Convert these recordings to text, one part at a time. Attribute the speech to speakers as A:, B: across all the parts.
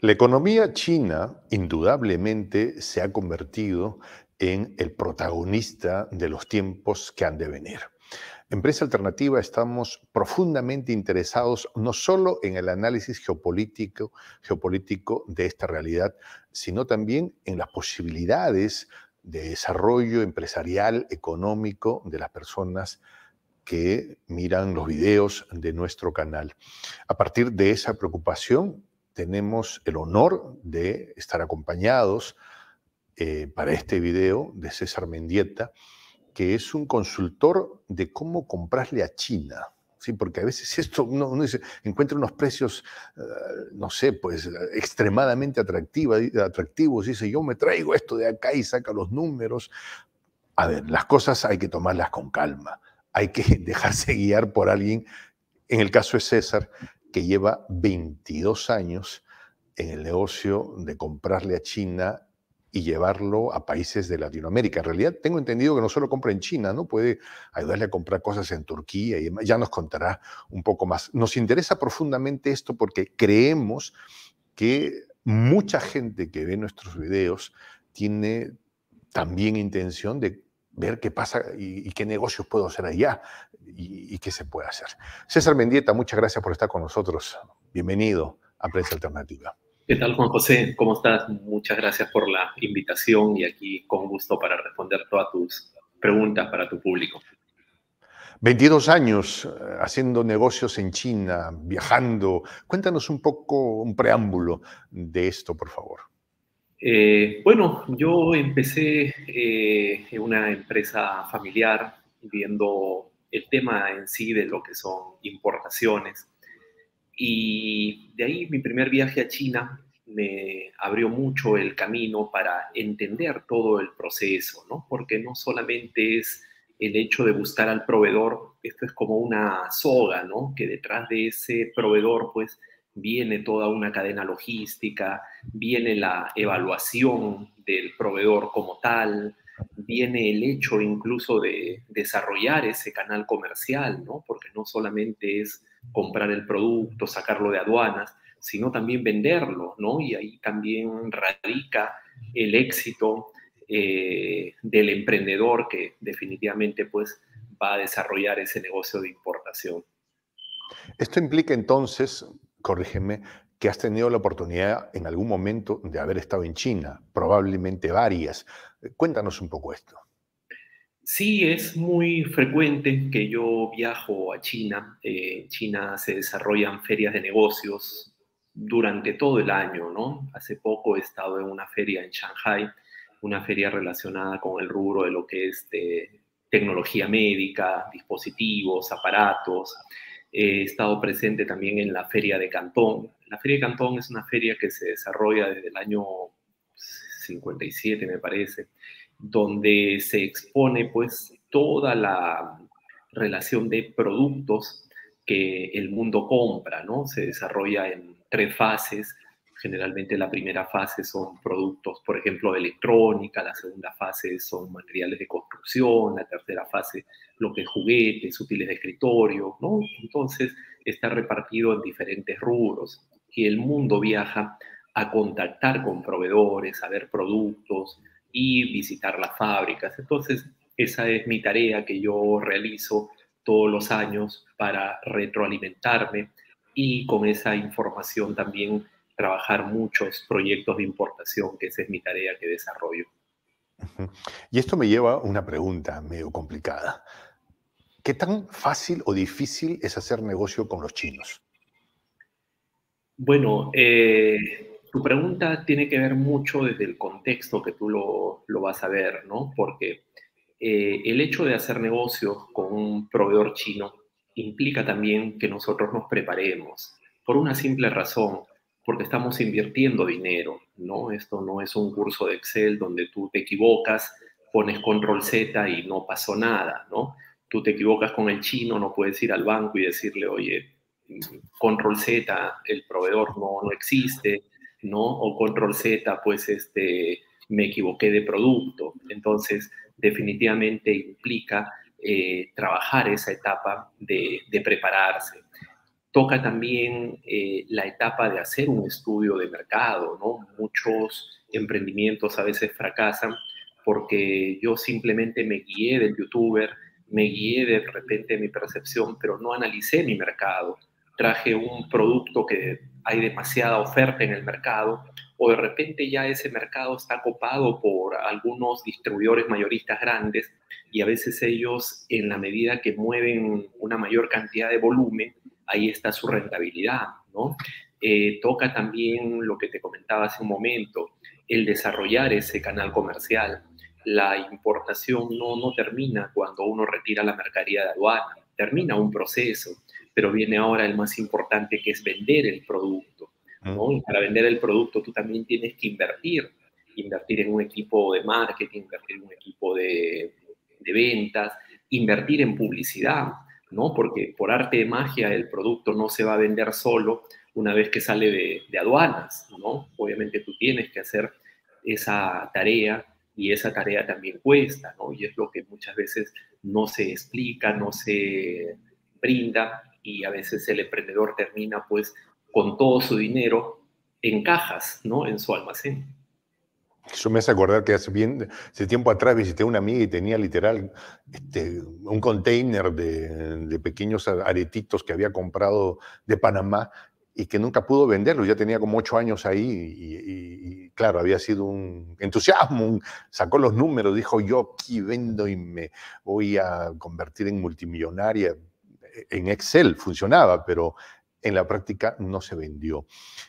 A: La economía china indudablemente se ha convertido en el protagonista de los tiempos que han de venir. En Prensa Alternativa estamos profundamente interesados no solo en el análisis geopolítico, geopolítico de esta realidad, sino también en las posibilidades de desarrollo empresarial, económico de las personas que miran los videos de nuestro canal. A partir de esa preocupación, tenemos el honor de estar acompañados eh, para este video de César Mendieta, que es un consultor de cómo comprarle a China. Sí, porque a veces esto uno, encuentra unos precios, eh, no sé, pues extremadamente atractivos. Dice, yo me traigo esto de acá y saca los números. A ver, las cosas hay que tomarlas con calma. Hay que dejarse guiar por alguien, en el caso de César, que lleva 22 años en el negocio de comprarle a China y llevarlo a países de Latinoamérica. En realidad tengo entendido que no solo compra en China, ¿no? Puede ayudarle a comprar cosas en Turquía y ya nos contará un poco más. Nos interesa profundamente esto porque creemos que mucha gente que ve nuestros videos tiene también intención de ver qué pasa y, qué negocios puedo hacer allá y, y, qué se puede hacer. César Mendieta, muchas gracias por estar con nosotros. Bienvenido a Prensa Alternativa.
B: ¿Qué tal, Juan José? ¿Cómo estás? Muchas gracias por la invitación y aquí con gusto para responder todas tus preguntas para tu público.
A: 22 años eh, haciendo negocios en China, viajando. Cuéntanos un poco, un preámbulo de esto, por favor.
B: Eh, bueno, yo empecé eh, en una empresa familiar viendo el tema en sí de lo que son importaciones y de ahí mi primer viaje a China me abrió mucho el camino para entender todo el proceso, ¿no? Porque no solamente es el hecho de buscar al proveedor, esto es como una soga, ¿no? Que detrás de ese proveedor, pues, viene toda una cadena logística, viene la evaluación del proveedor como tal, viene el hecho incluso de desarrollar ese canal comercial, ¿no? Porque no solamente es comprar el producto, sacarlo de aduanas, sino también venderlo, ¿no? Y ahí también radica el éxito eh, del emprendedor que definitivamente pues va a desarrollar ese negocio de importación.
A: Esto implica entonces, corrígeme, que has tenido la oportunidad en algún momento de haber estado en China, probablemente varias. Cuéntanos un poco esto.
B: Sí, es muy frecuente que yo viajo a China. Eh, en China se desarrollan ferias de negocios durante todo el año, ¿no? Hace poco he estado en una feria en Shanghai, una feria relacionada con el rubro de lo que es tecnología médica, dispositivos, aparatos. He estado presente también en la feria de Cantón. La feria de Cantón es una feria que se desarrolla desde el año 57, me parece donde se expone pues toda la relación de productos que el mundo compra, ¿no? Se desarrolla en tres fases. Generalmente la primera fase son productos, por ejemplo, de electrónica, la segunda fase son materiales de construcción, la tercera fase lo que es juguetes, útiles de escritorio, ¿no? Entonces está repartido en diferentes rubros y el mundo viaja a contactar con proveedores, a ver productos, y visitar las fábricas. Entonces, esa es mi tarea que yo realizo todos los años para retroalimentarme y con esa información también trabajar muchos proyectos de importación, que esa es mi tarea que desarrollo.
A: Y esto me lleva a una pregunta medio complicada. ¿Qué tan fácil o difícil es hacer negocio con los chinos?
B: Bueno, eh, tu pregunta tiene que ver mucho desde el contexto que tú lo, vas a ver, ¿no? Porque eh, el hecho de hacer negocios con un proveedor chino implica también que nosotros nos preparemos, por una simple razón, porque estamos invirtiendo dinero, ¿no? Esto no es un curso de Excel donde tú te equivocas, pones control Z y no pasó nada, ¿no? Tú te equivocas con el chino, no puedes ir al banco y decirle, oye, control Z, el proveedor no, no existe, ¿no? O control Z, pues este, me equivoqué de producto. Entonces, definitivamente implica eh, trabajar esa etapa de, prepararse. toca también eh, la etapa de hacer un estudio de mercado, ¿no? Muchos emprendimientos a veces fracasan porque yo simplemente me guié del youtuber, me guié de repente mi percepción, pero no analicé mi mercado. Traje un producto que hay demasiada oferta en el mercado o de repente ya ese mercado está copado por algunos distribuidores mayoristas grandes y a veces ellos en la medida que mueven una mayor cantidad de volumen, ahí está su rentabilidad, ¿no? Eh, toca también lo que te comentaba hace un momento, el desarrollar ese canal comercial. La importación no, no termina cuando uno retira la mercadería de aduana, termina un proceso, pero viene ahora el más importante que es vender el producto. ¿no? Y para vender el producto tú también tienes que invertir, invertir en un equipo de marketing, invertir en un equipo de, de ventas, invertir en publicidad, ¿no? Porque por arte de magia el producto no se va a vender solo una vez que sale de, de aduanas, ¿no? Obviamente tú tienes que hacer esa tarea y esa tarea también cuesta, ¿no? Y es lo que muchas veces no se explica, no se brinda y a veces el emprendedor termina pues con todo su dinero en cajas, ¿no? En su almacén.
A: Eso me hace acordar que hace, bien, hace tiempo atrás visité a una amiga y tenía literal este, un container de, de, pequeños aretitos que había comprado de Panamá y que nunca pudo venderlo. Ya tenía como ocho años ahí y, y, y claro, había sido un entusiasmo. Un, sacó los números, dijo yo aquí vendo y me voy a convertir en multimillonaria. En Excel funcionaba, pero en la práctica no se vendió.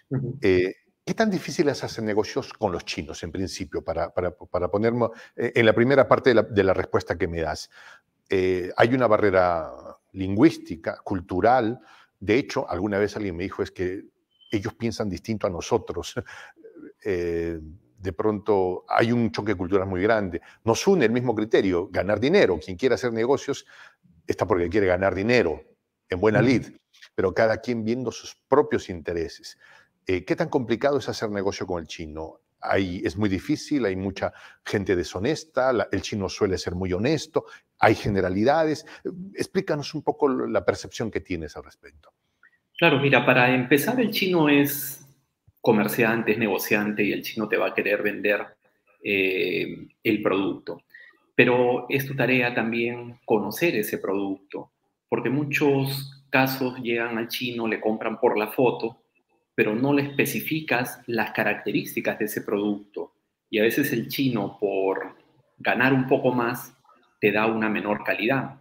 A: Uh -huh. eh, ¿Qué tan difícil es hacer negocios con los chinos en principio? Para, para, para ponerme eh, en la primera parte de la, de la respuesta que me das. Eh, hay una barrera lingüística, cultural. De hecho, alguna vez alguien me dijo es que ellos piensan distinto a nosotros. Eh, de pronto hay un choque cultural muy grande. Nos une el mismo criterio, ganar dinero. Quien quiere hacer negocios está porque quiere ganar dinero en buena lid, pero cada quien viendo sus propios intereses. Eh, ¿Qué tan complicado es hacer negocio con el chino? Hay, es muy difícil, hay mucha gente deshonesta, la, el chino suele ser muy honesto, hay generalidades. Explícanos un poco la percepción que tienes al respecto.
B: Claro, mira, para empezar, el chino es comerciante, es negociante y el chino te va a querer vender eh, el producto. Pero es tu tarea también conocer ese producto, porque muchos casos llegan al chino, le compran por la foto, pero no le especificas las características de ese producto. Y a veces el chino, por ganar un poco más, te da una menor calidad,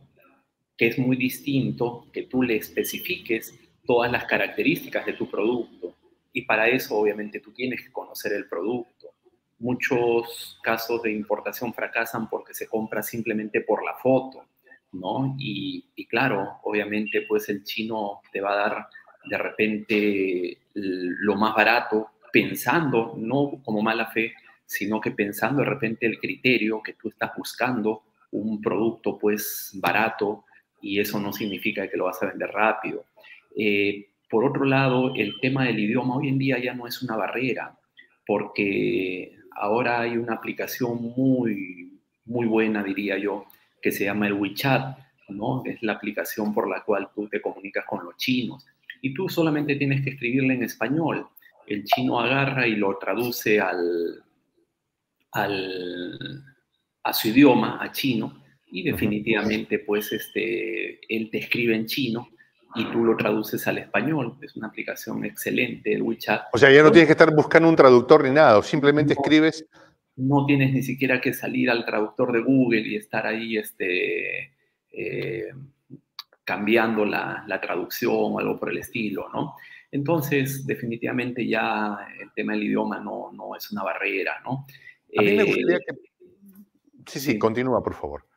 B: que es muy distinto que tú le especifiques todas las características de tu producto. Y para eso, obviamente, tú tienes que conocer el producto. Muchos casos de importación fracasan porque se compra simplemente por la foto, ¿no? Y, claro, obviamente, pues el chino te va a dar de repente lo más barato, pensando, no como mala fe, sino que pensando de repente el criterio que tú estás buscando, un producto pues barato, y eso no significa que lo vas a vender rápido. Eh, por otro lado, el tema del idioma hoy en día ya no es una barrera, porque ahora hay una aplicación muy, muy buena, diría yo, que se llama el WeChat, ¿no? Es la aplicación por la cual tú te comunicas con los chinos y tú solamente tienes que escribirle en español. El chino agarra y lo traduce al, al, a su idioma, a chino, y definitivamente pues este, él te escribe en chino y tú lo traduces al español. Es una aplicación excelente, el WeChat.
A: O sea, ya no tienes que estar buscando un traductor ni nada, simplemente no, escribes.
B: No tienes ni siquiera que salir al traductor de Google y estar ahí este, eh, cambiando la, la, traducción o algo por el estilo, ¿no? Entonces, definitivamente ya el tema del idioma no, no es una barrera, ¿no?
A: A mí me gustaría eh, que... Sí, sí, continúa, por favor.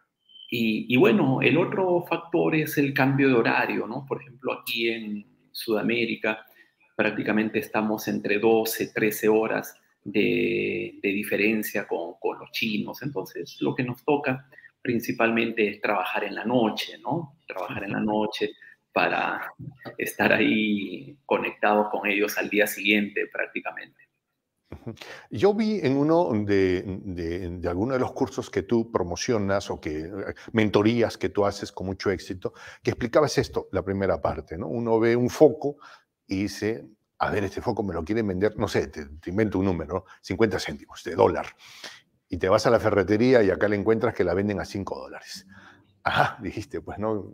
B: Y, y, bueno, el otro factor es el cambio de horario, ¿no? Por ejemplo, aquí en Sudamérica prácticamente estamos entre 12, 13 horas de, de diferencia con, con los chinos. Entonces, lo que nos toca principalmente es trabajar en la noche, ¿no? Trabajar en la noche para estar ahí conectados con ellos al día siguiente prácticamente.
A: Yo vi en uno de, de, de los cursos que tú promocionas o que mentorías que tú haces con mucho éxito, que explicabas esto, la primera parte, ¿no? Uno ve un foco y dice, a ver, este foco me lo quieren vender, no sé, te, invento un número, 50 céntimos de dólar. Y te vas a la ferretería y acá le encuentras que la venden a 5 dólares. Ajá, dijiste, pues no,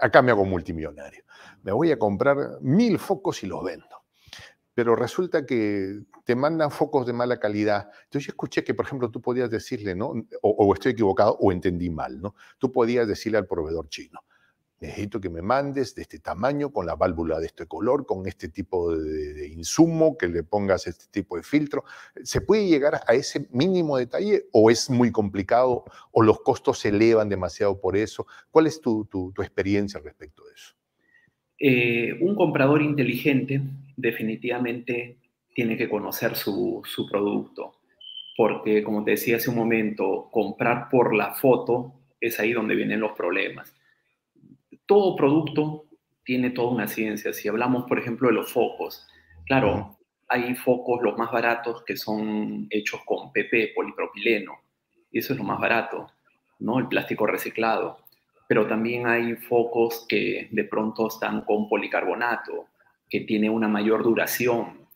A: acá me hago multimillonario. Me voy a comprar mil focos y los vendo pero resulta que te mandan focos de mala calidad. Entonces yo escuché que, por ejemplo, tú podías decirle, ¿no? O, estoy equivocado o entendí mal, ¿no? Tú podías decirle al proveedor chino, necesito que me mandes de este tamaño, con la válvula de este color, con este tipo de, insumo, que le pongas este tipo de filtro. ¿Se puede llegar a ese mínimo detalle o es muy complicado o los costos se elevan demasiado por eso? ¿Cuál es tu, experiencia respecto de eso?
B: Eh, un comprador inteligente definitivamente tiene que conocer su, producto, porque como te decía hace un momento, comprar por la foto es ahí donde vienen los problemas. Todo producto tiene toda una ciencia. Si hablamos, por ejemplo, de los focos, claro, hay focos los más baratos que son hechos con PP, polipropileno, y eso es lo más barato, ¿no? El plástico reciclado pero también hay focos que de pronto están con policarbonato, que tiene una mayor duración.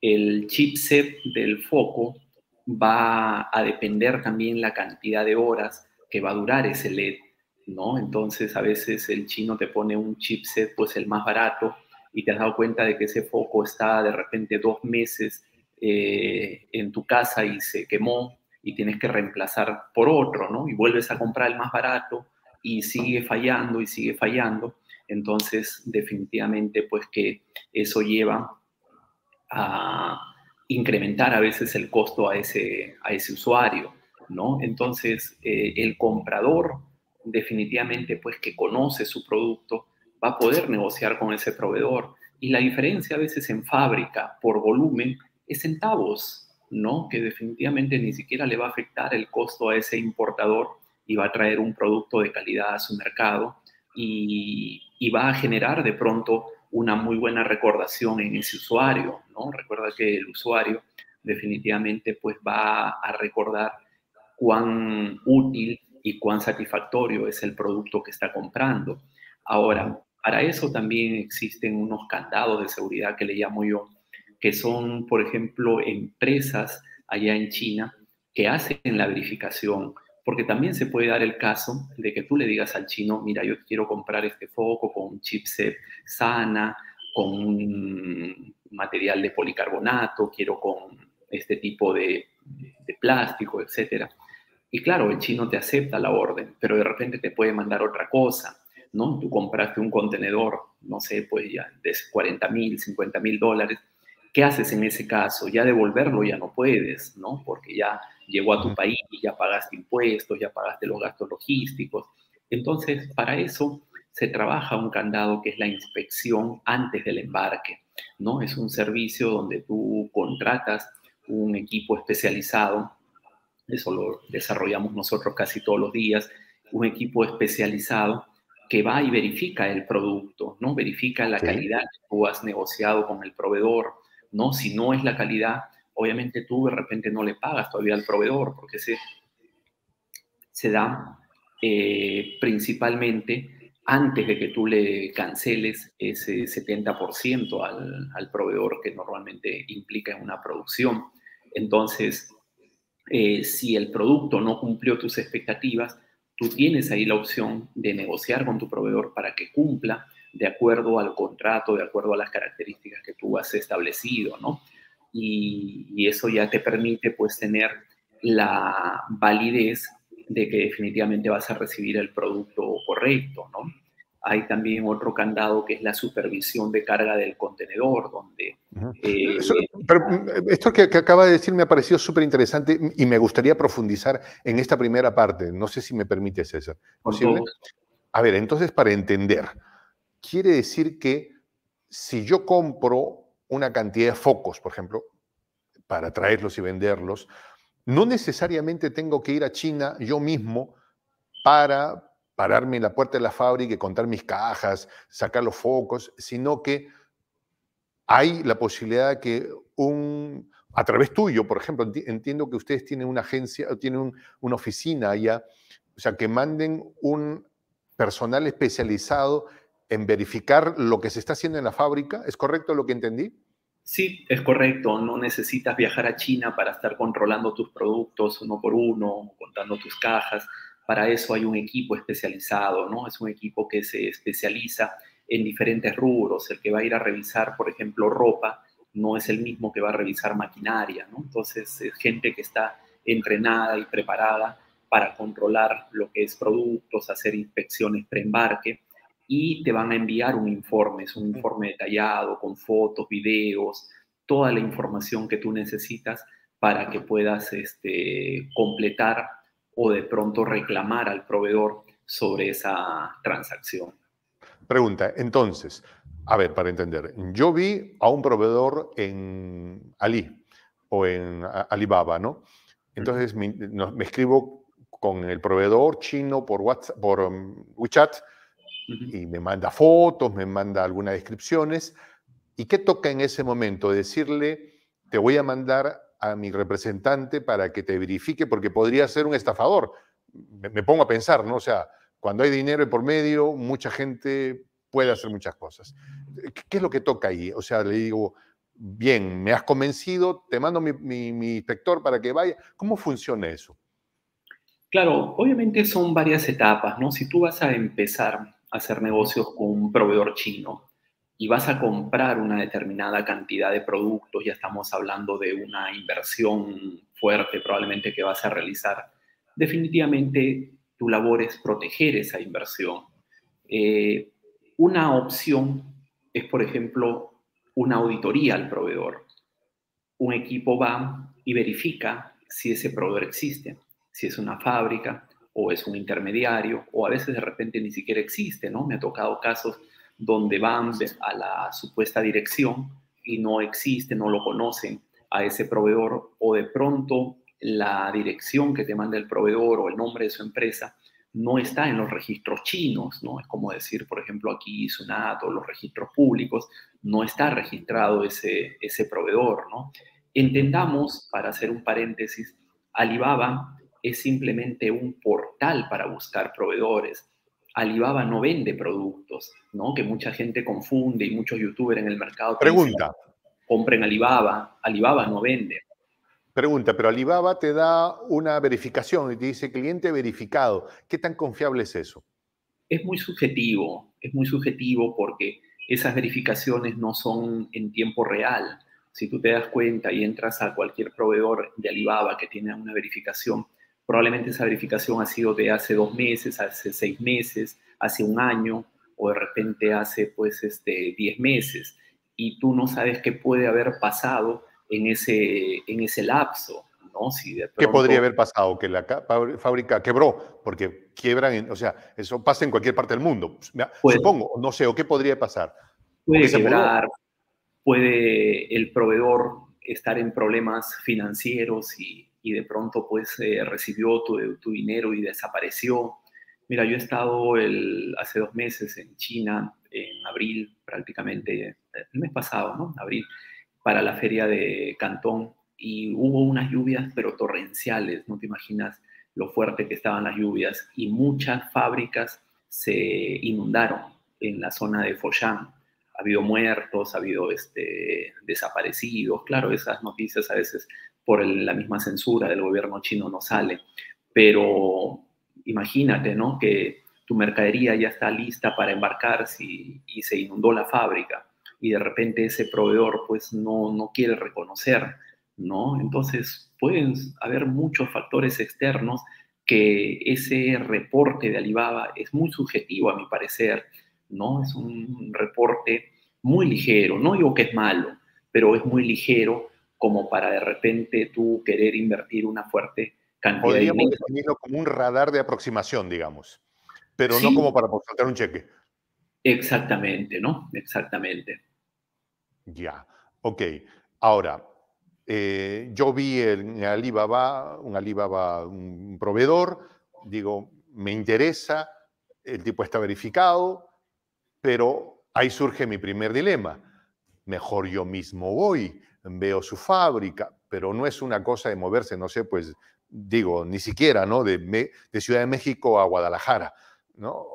B: El chipset del foco va a depender también la cantidad de horas que va a durar ese LED, ¿no? Entonces a veces el chino te pone un chipset, pues el más barato, y te has dado cuenta de que ese foco está de repente dos meses eh, en tu casa y se quemó y tienes que reemplazar por otro, ¿no? Y vuelves a comprar el más barato y sigue fallando y sigue fallando, entonces definitivamente pues que eso lleva a incrementar a veces el costo a ese, a ese usuario, ¿no? Entonces eh, el comprador definitivamente pues que conoce su producto va a poder negociar con ese proveedor y la diferencia a veces en fábrica por volumen es centavos, ¿no? Que definitivamente ni siquiera le va a afectar el costo a ese importador y va a traer un producto de calidad a su mercado y, va a generar de pronto una muy buena recordación en ese usuario, ¿no? Recuerda que el usuario definitivamente pues va a recordar cuán útil y cuán satisfactorio es el producto que está comprando. Ahora, para eso también existen unos candados de seguridad que le llamo yo, que son, por ejemplo, empresas allá en China que hacen la verificación porque también se puede dar el caso de que tú le digas al chino, mira, yo quiero comprar este foco con un chipset sana, con un material de policarbonato, quiero con este tipo de, plástico, etc. Y claro, el chino te acepta la orden, pero de repente te puede mandar otra cosa, ¿no? Tú compraste un contenedor, no sé, pues ya de 40 mil, 50 mil dólares. ¿Qué haces en ese caso? Ya devolverlo ya no puedes, ¿no? Porque ya llegó a tu país, ya pagaste impuestos, ya pagaste los gastos logísticos. Entonces, para eso se trabaja un candado que es la inspección antes del embarque, ¿no? Es un servicio donde tú contratas un equipo especializado, eso lo desarrollamos nosotros casi todos los días, un equipo especializado que va y verifica el producto, ¿no? Verifica la calidad que tú has negociado con el proveedor, ¿no? Si no es la calidad, obviamente tú de repente no le pagas todavía al proveedor, porque se, se da eh, principalmente antes de que tú le canceles ese 70% al, al, proveedor que normalmente implica una producción. Entonces, eh, si el producto no cumplió tus expectativas, tú tienes ahí la opción de negociar con tu proveedor para que cumpla de acuerdo al contrato, de acuerdo a las características que tú has establecido, ¿no? y, eso ya te permite pues tener la validez de que definitivamente vas a recibir el producto correcto, ¿no? Hay también otro candado que es la supervisión de carga del contenedor, donde...
A: Eh, esto que, acaba de decir me ha parecido súper interesante y me gustaría profundizar en esta primera parte. No sé si me permite, César. ¿Posible? A ver, entonces para entender, quiere decir que si yo compro una cantidad de focos, por ejemplo, para traerlos y venderlos. No necesariamente tengo que ir a China yo mismo para pararme en la puerta de la fábrica y contar mis cajas, sacar los focos, sino que hay la posibilidad de que un, a través tuyo, por ejemplo, entiendo que ustedes tienen una agencia, tienen una oficina allá, o sea, que manden un personal especializado en verificar lo que se está haciendo en la fábrica. ¿Es correcto lo que entendí?
B: Sí, es correcto. No necesitas viajar a China para estar controlando tus productos uno por uno, contando tus cajas. Para eso hay un equipo especializado, ¿no? Es un equipo que se especializa en diferentes rubros. El que va a ir a revisar, por ejemplo, ropa, no es el mismo que va a revisar maquinaria, ¿no? Entonces, es gente que está entrenada y preparada para controlar lo que es productos, hacer inspecciones preembarque y te van a enviar un informe, es un informe detallado con fotos, videos, toda la información que tú necesitas para que puedas este, completar o de pronto reclamar al proveedor sobre esa transacción.
A: Pregunta, entonces, a ver, para entender, yo vi a un proveedor en Ali o en Alibaba, ¿no? Entonces me, me escribo con el proveedor chino por, WhatsApp, por y me manda fotos, me manda algunas descripciones. ¿Y qué toca en ese momento? Decirle, te voy a mandar a mi representante para que te verifique, porque podría ser un estafador. Me, pongo a pensar, ¿no? O sea, cuando hay dinero por medio, mucha gente puede hacer muchas cosas. ¿Qué es lo que toca ahí? O sea, le digo, bien, me has convencido, te mando mi, mi inspector para que vaya. ¿Cómo funciona eso?
B: Claro, obviamente son varias etapas, ¿no? Si tú vas a empezar hacer negocios con un proveedor chino y vas a comprar una determinada cantidad de productos, ya estamos hablando de una inversión fuerte probablemente que vas a realizar, definitivamente tu labor es proteger esa inversión. Eh, una opción es, por ejemplo, una auditoría al proveedor. Un equipo va y verifica si ese proveedor existe, si es una fábrica, o es un intermediario, o a veces de repente ni siquiera existe, ¿no? Me ha tocado casos donde van a la supuesta dirección y no existe, no lo conocen a ese proveedor, o de pronto la dirección que te manda el proveedor o el nombre de su empresa no está en los registros chinos, ¿no? Es como decir, por ejemplo, aquí Sunat o los registros públicos, no está registrado ese, ese proveedor, ¿no? Entendamos, para hacer un paréntesis, Alibaba es simplemente un portal para buscar proveedores. Alibaba no vende productos, ¿no? Que mucha gente confunde y muchos youtubers en el mercado.
A: Pregunta.
B: compren Alibaba. Alibaba no vende.
A: Pregunta, pero Alibaba te da una verificación y te dice cliente verificado. ¿Qué tan confiable es eso?
B: Es muy subjetivo, es muy subjetivo porque esas verificaciones no son en tiempo real. Si tú te das cuenta y entras a cualquier proveedor de Alibaba que tiene una verificación, Probablemente esa verificación ha sido de hace dos meses, hace seis meses, hace un año o de repente hace pues este, diez meses y tú no sabes qué puede haber pasado en ese, en ese lapso. ¿no?
A: Si ¿Qué podría haber pasado? Que la fábrica quebró, porque quiebran, o sea, eso pasa en cualquier parte del mundo. Supongo, no sé, o qué podría pasar.
B: Puede quebrar, puede el proveedor estar en problemas financieros y y de pronto pues eh, recibió tu, tu, dinero y desapareció. Mira, yo he estado el, hace dos meses en China, en abril prácticamente, el mes pasado, ¿no? Abril, para la feria de Cantón y hubo unas lluvias pero torrenciales, no te imaginas lo fuerte que estaban las lluvias y muchas fábricas se inundaron en la zona de Foshan. Ha habido muertos, ha habido este, desaparecidos. Claro, esas noticias a veces por la misma censura del gobierno chino no sale. Pero imagínate, ¿no? Que tu mercadería ya está lista para embarcar y se inundó la fábrica y de repente ese proveedor pues no, no quiere reconocer, ¿no? Entonces pueden haber muchos factores externos que ese reporte de Alibaba es muy subjetivo a mi parecer, ¿no? Es un reporte muy ligero, no digo que es malo, pero es muy ligero como para de repente tú querer invertir una fuerte cantidad
A: Podríamos de dinero. definirlo como un radar de aproximación, digamos, pero no como para soltar un cheque.
B: Exactamente, ¿no? Exactamente.
A: Ya, ok. Ahora, eh, yo vi en Alibaba, un Alibaba, un proveedor, digo, me interesa, el tipo está verificado, pero ahí surge mi primer dilema. Mejor yo mismo voy veo su fábrica, pero no es una cosa de moverse, no sé, pues digo, ni siquiera, ¿no? De, de Ciudad de México a Guadalajara, ¿no?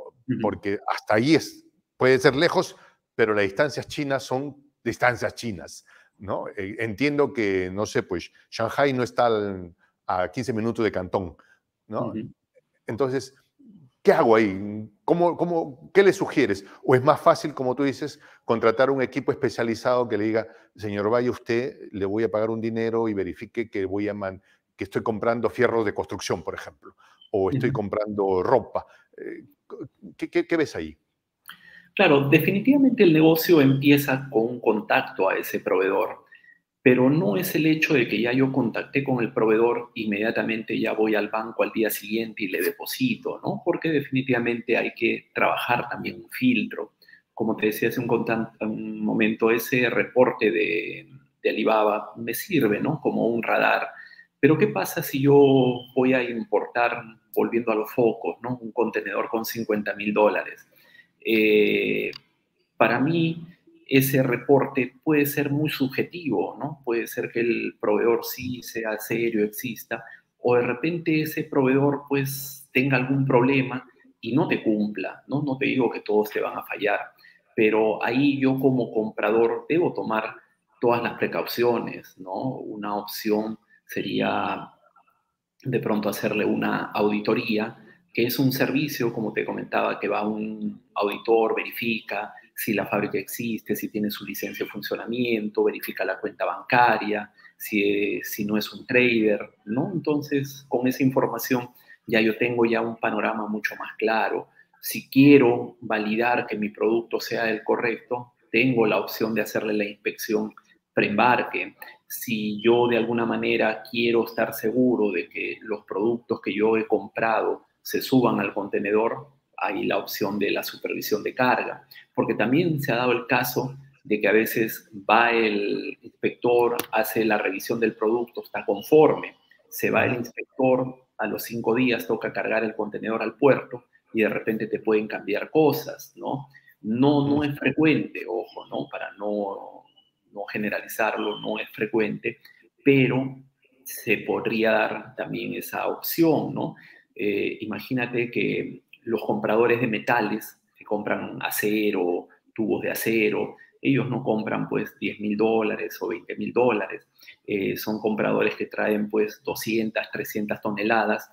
A: Porque hasta ahí es, puede ser lejos, pero las distancias chinas son distancias chinas, ¿no? Eh, entiendo que, no sé, pues Shanghai no está a 15 minutos de Cantón, ¿no? Entonces, ¿qué hago ahí? ¿Cómo, cómo, ¿Qué le sugieres? ¿O es más fácil, como tú dices, contratar un equipo especializado que le diga, señor Valle, usted le voy a pagar un dinero y verifique que voy a man que estoy comprando fierros de construcción, por ejemplo, o estoy comprando ropa. Eh, ¿Qué, ves ahí?
B: Claro, definitivamente el negocio empieza con un contacto a ese proveedor, pero no es el hecho de que ya yo contacté con el proveedor, inmediatamente ya voy al banco al día siguiente y le deposito, ¿no? Porque definitivamente hay que trabajar también un filtro. Como te decía hace un, un momento, ese reporte de, de Alibaba me sirve, ¿no? Como un radar pero ¿qué pasa si yo voy a importar, volviendo a los focos, ¿no? un contenedor con 50 mil dólares? Eh, para mí, ese reporte puede ser muy subjetivo, ¿no? Puede ser que el proveedor sí sea serio, exista, o de repente ese proveedor pues tenga algún problema y no te cumpla, ¿no? No te digo que todos te van a fallar, pero ahí yo como comprador debo tomar todas las precauciones, ¿no? Una opción sería de pronto hacerle una auditoría, que es un servicio, como te comentaba, que va un auditor, verifica si la fábrica existe, si tiene su licencia de funcionamiento, verifica la cuenta bancaria, si, si no es un trader, ¿no? Entonces, con esa información ya yo tengo ya un panorama mucho más claro. Si quiero validar que mi producto sea el correcto, tengo la opción de hacerle la inspección preembarque si yo de alguna manera quiero estar seguro de que los productos que yo he comprado se suban al contenedor, hay la opción de la supervisión de carga, porque también se ha dado el caso de que a veces va el inspector, hace la revisión del producto, está conforme, se va el inspector, a los cinco días toca cargar el contenedor al puerto y de repente te pueden cambiar cosas, ¿no? No, no es frecuente, ojo, ¿no? Para no no generalizarlo, no es frecuente, pero se podría dar también esa opción, ¿no? Eh, imagínate que los compradores de metales que compran acero, tubos de acero, ellos no compran pues 10 mil dólares o 20 mil dólares, eh, son compradores que traen pues 200, 300 toneladas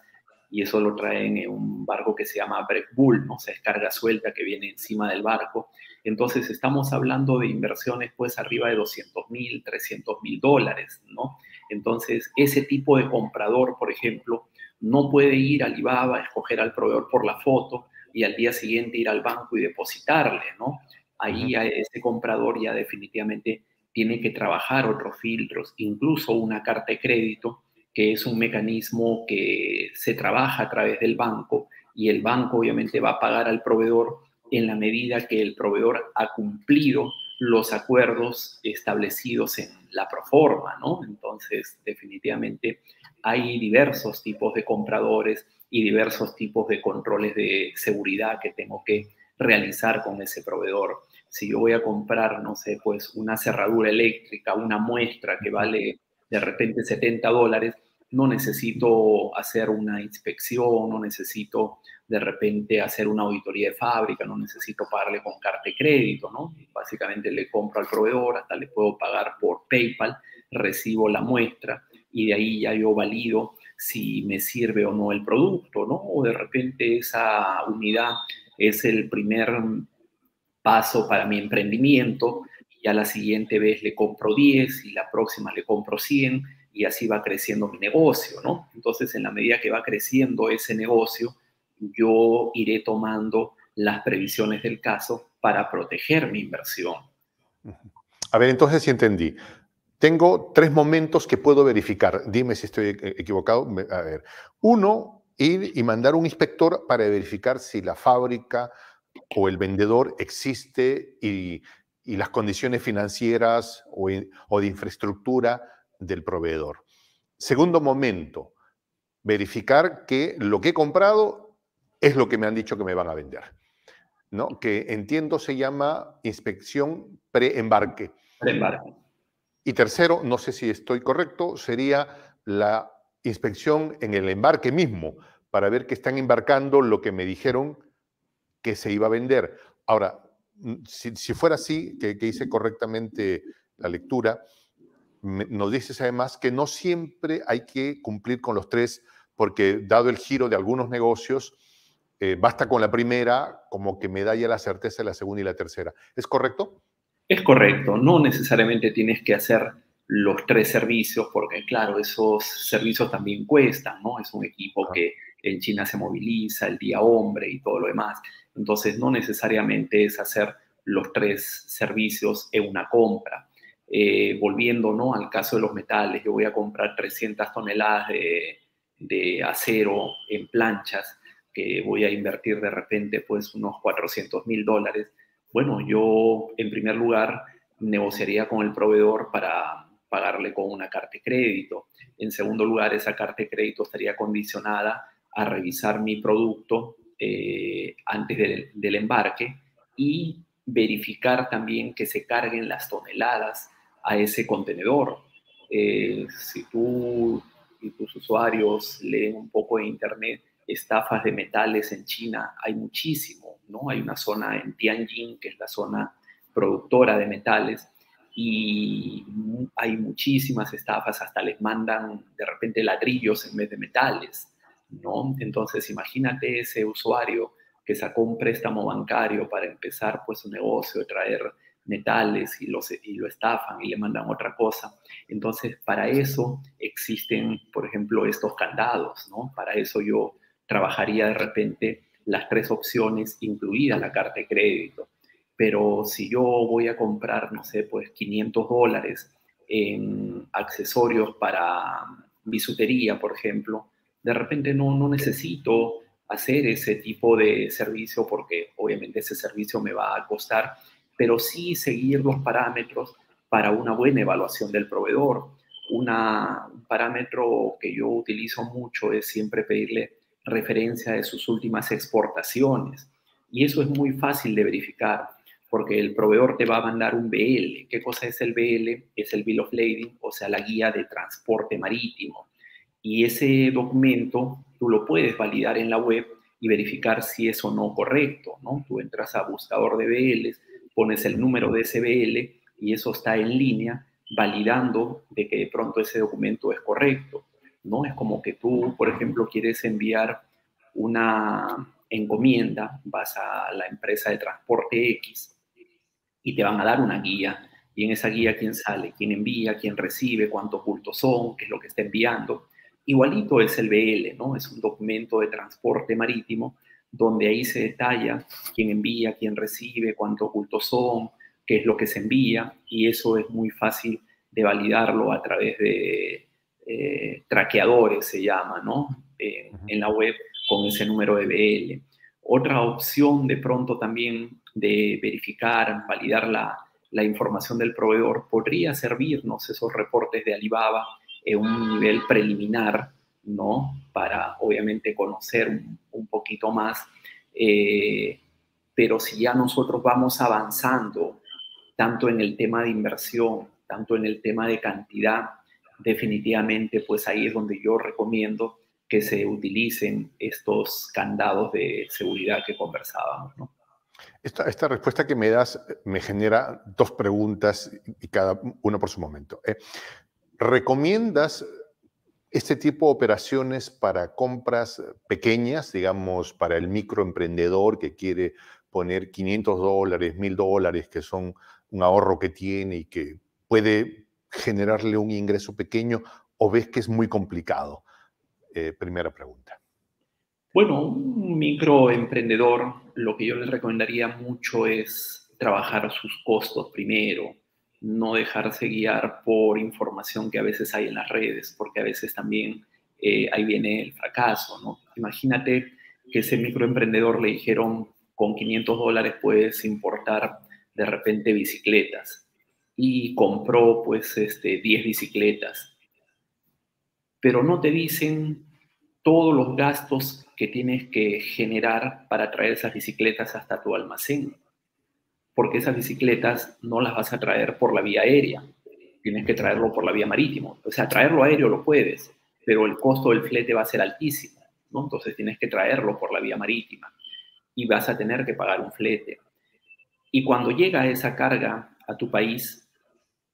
B: y eso lo traen en un barco que se llama break bull, ¿no? O sea, es carga suelta que viene encima del barco. Entonces estamos hablando de inversiones pues arriba de 200 mil, 300 mil dólares, ¿no? Entonces ese tipo de comprador, por ejemplo, no puede ir a Alibaba, escoger al proveedor por la foto y al día siguiente ir al banco y depositarle, ¿no? Ahí a ese comprador ya definitivamente tiene que trabajar otros filtros, incluso una carta de crédito que es un mecanismo que se trabaja a través del banco y el banco obviamente va a pagar al proveedor en la medida que el proveedor ha cumplido los acuerdos establecidos en la proforma, ¿no? Entonces, definitivamente hay diversos tipos de compradores y diversos tipos de controles de seguridad que tengo que realizar con ese proveedor. Si yo voy a comprar, no sé, pues una cerradura eléctrica, una muestra que vale de repente 70 dólares, no necesito hacer una inspección, no necesito de repente hacer una auditoría de fábrica, no necesito pagarle con carta de crédito, ¿no? Básicamente le compro al proveedor, hasta le puedo pagar por PayPal, recibo la muestra y de ahí ya yo valido si me sirve o no el producto, ¿no? O de repente esa unidad es el primer paso para mi emprendimiento ya la siguiente vez le compro 10 y la próxima le compro 100 y así va creciendo mi negocio, ¿no? Entonces, en la medida que va creciendo ese negocio, yo iré tomando las previsiones del caso para proteger mi inversión.
A: A ver, entonces si entendí. Tengo tres momentos que puedo verificar. Dime si estoy equivocado. A ver, uno, ir y mandar un inspector para verificar si la fábrica o el vendedor existe y y las condiciones financieras o, de infraestructura del proveedor. Segundo momento, verificar que lo que he comprado es lo que me han dicho que me van a vender. ¿no? Que entiendo se llama inspección pre-embarque.
B: Pre-embarque.
A: Y tercero, no sé si estoy correcto, sería la inspección en el embarque mismo para ver que están embarcando lo que me dijeron que se iba a vender. Ahora, mm, si, fuera así, que, hice correctamente la lectura, nos dices además que no siempre hay que cumplir con los tres, porque dado el giro de algunos negocios, eh, basta con la primera como que me da ya la certeza de la segunda y la tercera. ¿Es correcto?
B: Es correcto, no necesariamente tienes que hacer los tres servicios, porque claro, esos servicios también cuestan, ¿no? Es un equipo que en China se moviliza, el día hombre y todo lo demás. Entonces, no necesariamente es hacer los tres servicios en una compra. Eh, volviendo ¿no? al caso de los metales, yo voy a comprar 300 toneladas de, de acero en planchas, que voy a invertir de repente pues unos 400 mil dólares bueno, yo en primer lugar negociaría con el proveedor para pagarle con una carta de crédito. En segundo lugar, esa carta de crédito estaría condicionada a revisar mi producto eh, antes del, embarque y verificar también que se carguen las toneladas a ese contenedor. Eh, si tú y tus usuarios leen un poco de internet, estafas de metales en China hay muchísimo, ¿no? Hay una zona en Tianjin, que es la zona productora de metales, y hay muchísimas estafas, hasta les mandan de repente ladrillos en vez de metales, ¿no? Entonces, imagínate ese usuario que sacó un préstamo bancario para empezar pues su negocio de traer metales y, los, y lo estafan y le mandan otra cosa. Entonces, para eso existen, por ejemplo, estos candados, ¿no? Para eso yo trabajaría de repente las tres opciones, incluida la carta de crédito. Pero si yo voy a comprar, no sé, pues 500 dólares en accesorios para bisutería, por ejemplo, de repente no, no necesito hacer ese tipo de servicio porque obviamente ese servicio me va a costar, pero sí seguir los parámetros para una buena evaluación del proveedor. Una, un parámetro que yo utilizo mucho es siempre pedirle referencia de sus últimas exportaciones. Y eso es muy fácil de verificar porque el proveedor te va a mandar un BL. ¿Qué cosa es el BL? Es el Bill of Lading, o sea, la guía de transporte marítimo. Y ese documento tú lo puedes validar en la web y verificar si es o no correcto, ¿no? Tú entras a buscador de BLs, pones el número de ese BL y eso está en línea validando de que de pronto ese documento es correcto. ¿No? Es como que tú, por ejemplo, quieres enviar una encomienda, vas a la empresa de transporte X y te van a dar una guía. Y en esa guía, ¿quién sale? ¿Quién envía? ¿Quién recibe? ¿Cuántos cultos son? ¿Qué es lo que está enviando? Igualito es el BL, ¿no? Es un documento de transporte marítimo donde ahí se detalla quién envía, quién recibe, cuántos cultos son, qué es lo que se envía, y eso es muy fácil de validarlo a través de eh, traqueadores, se llama, ¿no? en la web con ese número de BL. Otra opción de pronto también de verificar, validar la, la información del proveedor podría servirnos esos reportes de Alibaba en un nivel preliminar, ¿no? Para obviamente conocer un, poquito más. Eh, pero si ya nosotros vamos avanzando, tanto en el tema de inversión, tanto en el tema de cantidad, definitivamente pues ahí es donde yo recomiendo que se utilicen estos candados de seguridad que conversábamos.
A: Esta, esta, respuesta que me das me genera dos preguntas y cada una por su momento. ¿eh? ¿Recomiendas este tipo de operaciones para compras pequeñas, digamos, para el microemprendedor que quiere poner 500 dólares, 1000 dólares, que son un ahorro que tiene y que puede generarle un ingreso pequeño o ves que es muy complicado? Eh, primera pregunta.
B: Bueno, un microemprendedor, lo que yo le recomendaría mucho es trabajar sus costos primero, no dejarse guiar por información que a veces hay en las redes, porque a veces también eh, ahí viene el fracaso, ¿no? Imagínate que ese microemprendedor le dijeron con 500 dólares puedes importar de repente bicicletas y compró pues este, 10 bicicletas. Pero no te dicen todos los gastos que tienes que generar para traer esas bicicletas hasta tu almacén, porque esas bicicletas no las vas a traer por la vía aérea, tienes que traerlo por la vía marítima. O sea, traerlo aéreo lo puedes, pero el costo del flete va a ser altísimo, ¿no? Entonces tienes que traerlo por la vía marítima y vas a tener que pagar un flete. Y cuando llega esa carga a tu país,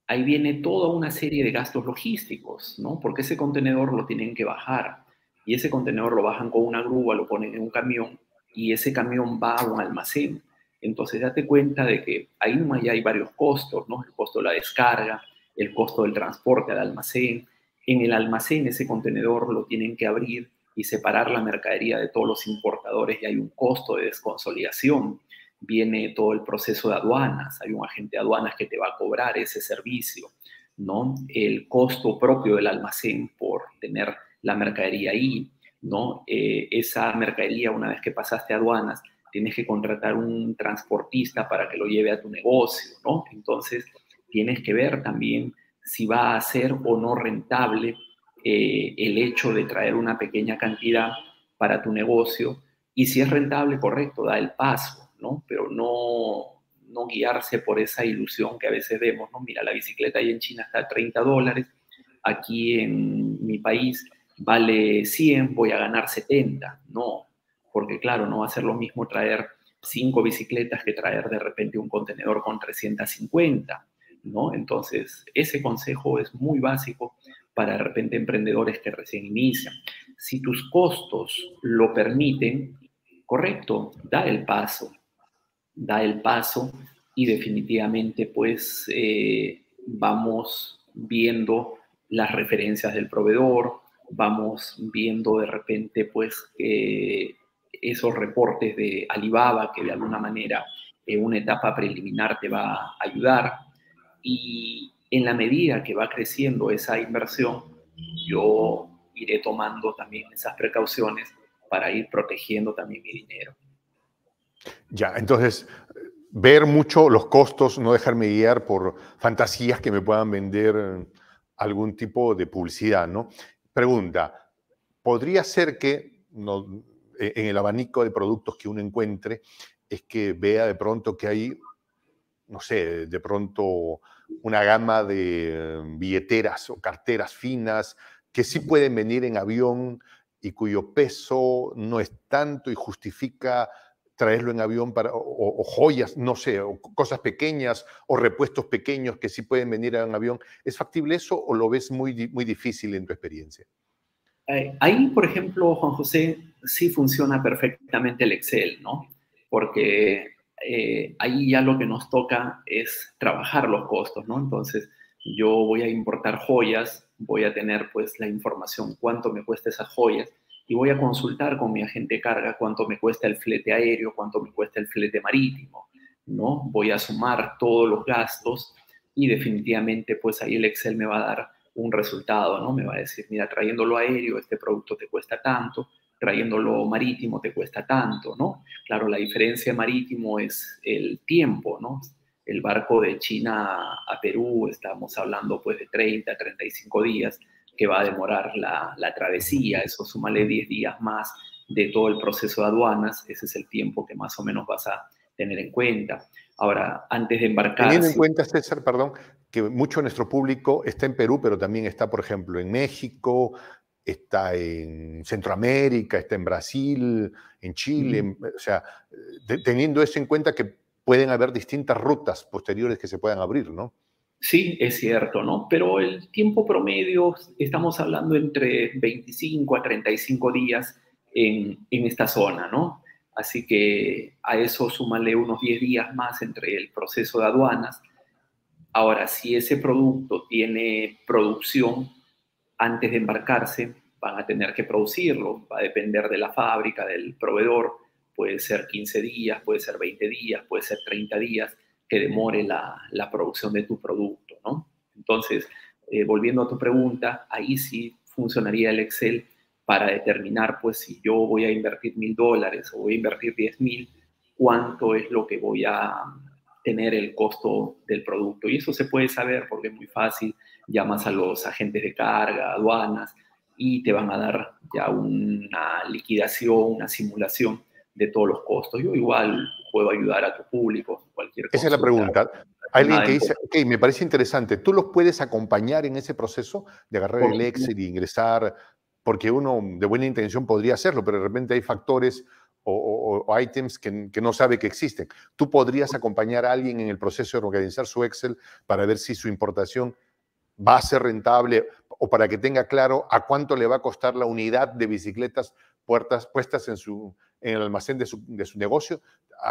B: ahí viene toda una serie de gastos logísticos, ¿no? Porque ese contenedor lo tienen que bajar y ese contenedor lo bajan con una grúa, lo ponen en un camión y ese camión va a un almacén. Entonces date cuenta de que ahí hay varios costos, ¿no? El costo de la descarga, el costo del transporte al almacén. En el almacén ese contenedor lo tienen que abrir y separar la mercadería de todos los importadores y hay un costo de desconsolidación. Viene todo el proceso de aduanas, hay un agente de aduanas que te va a cobrar ese servicio, ¿no? El costo propio del almacén por tener la mercadería ahí, ¿no? Eh, esa mercadería, una vez que pasaste aduanas, tienes que contratar un transportista para que lo lleve a tu negocio, ¿no? Entonces, tienes que ver también si va a ser o no rentable eh, el hecho de traer una pequeña cantidad para tu negocio y si es rentable, correcto, da el paso, ¿no? Pero no, guiarse por esa ilusión que a veces vemos, ¿no? Mira, la bicicleta ahí en China está a 30 dólares, aquí en mi país vale 100, voy a ganar 70. No, porque claro, no va a ser lo mismo traer cinco bicicletas que traer de repente un contenedor con 350, ¿no? Entonces, ese consejo es muy básico para de repente emprendedores que recién inician. Si tus costos lo permiten, correcto, da el paso, da el paso y definitivamente pues eh, vamos viendo las referencias del proveedor, vamos viendo de repente pues esos reportes de Alibaba que de alguna manera en una etapa preliminar te va a ayudar y en la medida que va creciendo esa inversión yo iré tomando también esas precauciones para ir protegiendo también mi dinero.
A: Ya, entonces ver mucho los costos, no dejarme guiar por fantasías que me puedan vender algún tipo de publicidad, ¿no? Pregunta, ¿podría ser que e, en el abanico de productos que uno encuentre es que vea de pronto que hay, no sé, de pronto una gama de billeteras o carteras finas que sí pueden venir en avión y cuyo peso no es tanto y justifica traerlo en avión para, o, joyas, no sé, o cosas pequeñas o repuestos pequeños que sí pueden venir en avión. ¿Es factible eso o lo ves muy, muy difícil en tu experiencia?
B: Eh, ahí, por ejemplo, Juan José, sí funciona perfectamente el Excel, ¿no? Porque eh, ahí ya lo que nos toca es trabajar los costos, ¿no? Entonces, yo voy a importar joyas, voy a tener pues la información, cuánto me cuesta esas joyas, y voy a consultar con mi agente de carga cuánto me cuesta el flete aéreo, cuánto me cuesta el flete marítimo, ¿no? Voy a sumar todos los gastos y definitivamente pues ahí el Excel me va a dar un resultado, ¿no? Me va a decir, mira, trayéndolo aéreo este producto te cuesta tanto, trayéndolo marítimo te cuesta tanto, ¿no? Claro, la diferencia marítimo es el tiempo, ¿no? El barco de China a Perú, estamos hablando pues de 30, 35 días, que va a demorar la, travesía, eso súmale 10 días más de todo el proceso de aduanas, ese es el tiempo que más o menos vas a tener en cuenta. Ahora, antes de embarcar...
A: Teniendo en cuenta, César, perdón, que mucho de nuestro público está en Perú, pero también está, por ejemplo, en México, está en Centroamérica, está en Brasil, en Chile, o sea, teniendo eso en cuenta que pueden haber distintas rutas posteriores que se puedan abrir, ¿no?
B: Sí, es cierto, ¿no? Pero el tiempo promedio, estamos hablando entre 25 a 35 días en, esta zona, ¿no? Así que a eso súmale unos 10 días más entre el proceso de aduanas. Ahora, si ese producto tiene producción antes de embarcarse, van a tener que producirlo, va a depender de la fábrica, del proveedor, puede ser 15 días, puede ser 20 días, puede ser 30 días que demore la, producción de tu producto, ¿no? Entonces, eh, volviendo a tu pregunta, ahí sí funcionaría el Excel para determinar, pues, si yo voy a invertir mil dólares o voy a invertir diez mil, cuánto es lo que voy a tener el costo del producto. Y eso se puede saber porque es muy fácil. Llamas a los agentes de carga, aduanas, y te van a dar ya una liquidación, una simulación de todos los costos. Yo igual puedo ayudar a tu público, cualquier cosa.
A: Esa es la pregunta. Alguien que dice, ok, me parece interesante, ¿tú los puedes acompañar en ese proceso de agarrar el Excel y ingresar? Porque uno de buena intención podría hacerlo, pero de repente hay factores o, items que, que, no sabe que existen. ¿Tú podrías acompañar a alguien en el proceso de organizar su Excel para ver si su importación va a ser rentable o para que tenga claro a cuánto le va a costar la unidad de bicicletas puertas, puestas en, su, en el almacén de su, de su negocio?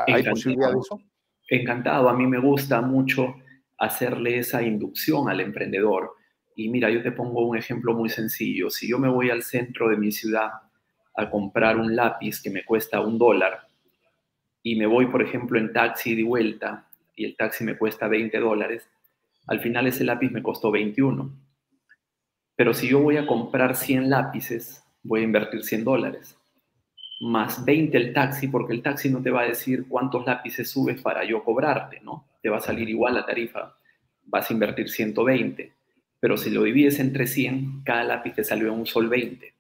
A: ¿Hay posibilidad de eso?
B: Encantado, a mí me gusta mucho hacerle esa inducción al emprendedor. Y mira, yo te pongo un ejemplo muy sencillo. Si yo me voy al centro de mi ciudad a comprar un lápiz que me cuesta un dólar y me voy, por ejemplo, en taxi de vuelta y el taxi me cuesta 20 dólares, al final ese lápiz me costó 21. Pero si yo voy a comprar 100 lápices, voy a invertir 100 dólares más 20 el taxi, porque el taxi no te va a decir cuántos lápices subes para yo cobrarte, ¿no? Te va a salir igual la tarifa, vas a invertir 120, pero si lo divides entre 100, cada lápiz te salió un sol 20.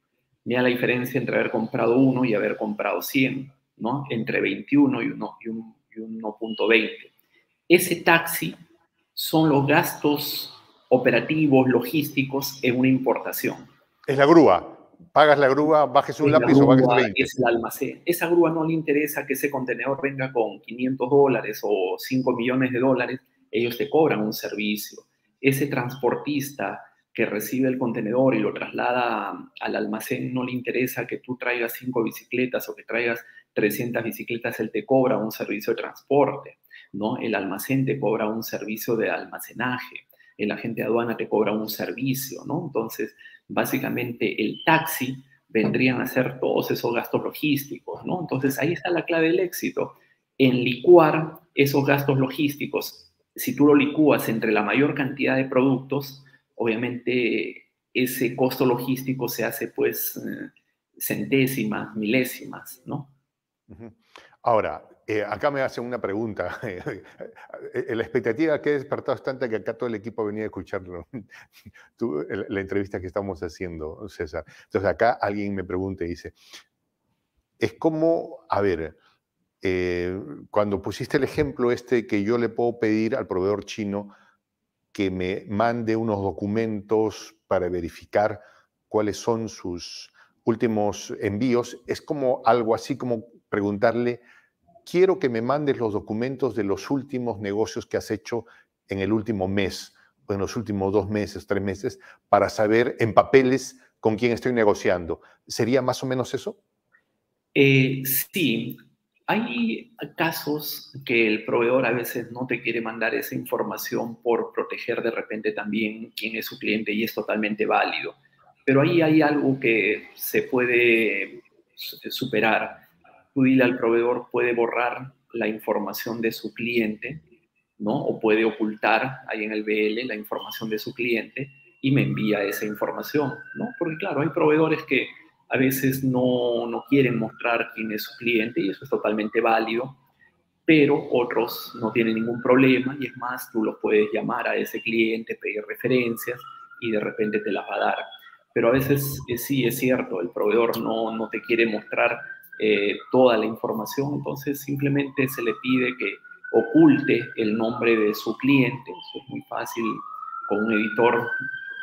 B: Mira la diferencia entre haber comprado uno y haber comprado 100, ¿no? Entre 21 y 1.20. Ese taxi son los gastos operativos, logísticos en una importación.
A: Es la grúa pagas la grúa, bajes un lápiz o bajes 20.
B: Es el almacén. Esa grúa no le interesa que ese contenedor venga con 500 dólares o 5 millones de dólares, ellos te cobran un servicio. Ese transportista que recibe el contenedor y lo traslada al almacén no le interesa que tú traigas 5 bicicletas o que traigas 300 bicicletas, él te cobra un servicio de transporte, ¿no? El almacén te cobra un servicio de almacenaje, el agente de aduana te cobra un servicio, ¿no? Entonces, básicamente el taxi vendrían a ser todos esos gastos logísticos, ¿no? Entonces ahí está la clave del éxito, en licuar esos gastos logísticos. Si tú lo licúas entre la mayor cantidad de productos, obviamente ese costo logístico se hace pues eh, centésimas, milésimas, ¿no?
A: Ahora, eh, acá me hacen una pregunta. Eh, la expectativa que he despertado es tanta que acá todo el equipo venía a escuchar la entrevista que estamos haciendo, César. Entonces acá alguien me pregunta y dice, es como, a ver, eh, cuando pusiste el ejemplo este que yo le puedo pedir al proveedor chino que me mande unos documentos para verificar cuáles son sus últimos envíos, es como algo así como preguntarle quiero que me mandes los documentos de los últimos negocios que has hecho en el último mes o en los últimos dos meses, tres meses, para saber en papeles con quién estoy negociando. ¿Sería más o menos eso?
B: Eh, sí, hay casos que el proveedor a veces no te quiere mandar esa información por proteger de repente también quién es su cliente y es totalmente válido. Pero ahí hay algo que se puede superar tú dile al proveedor, puede borrar la información de su cliente, ¿no? O puede ocultar ahí en el BL la información de su cliente y me envía esa información, ¿no? Porque claro, hay proveedores que a veces no, no quieren mostrar quién es su cliente y eso es totalmente válido, pero otros no tienen ningún problema y es más, tú los puedes llamar a ese cliente, pedir referencias y de repente te las va a dar. Pero a veces eh, sí es cierto, el proveedor no, no te quiere mostrar eh, toda la información, entonces simplemente se le pide que oculte el nombre de su cliente, eso es muy fácil, con un editor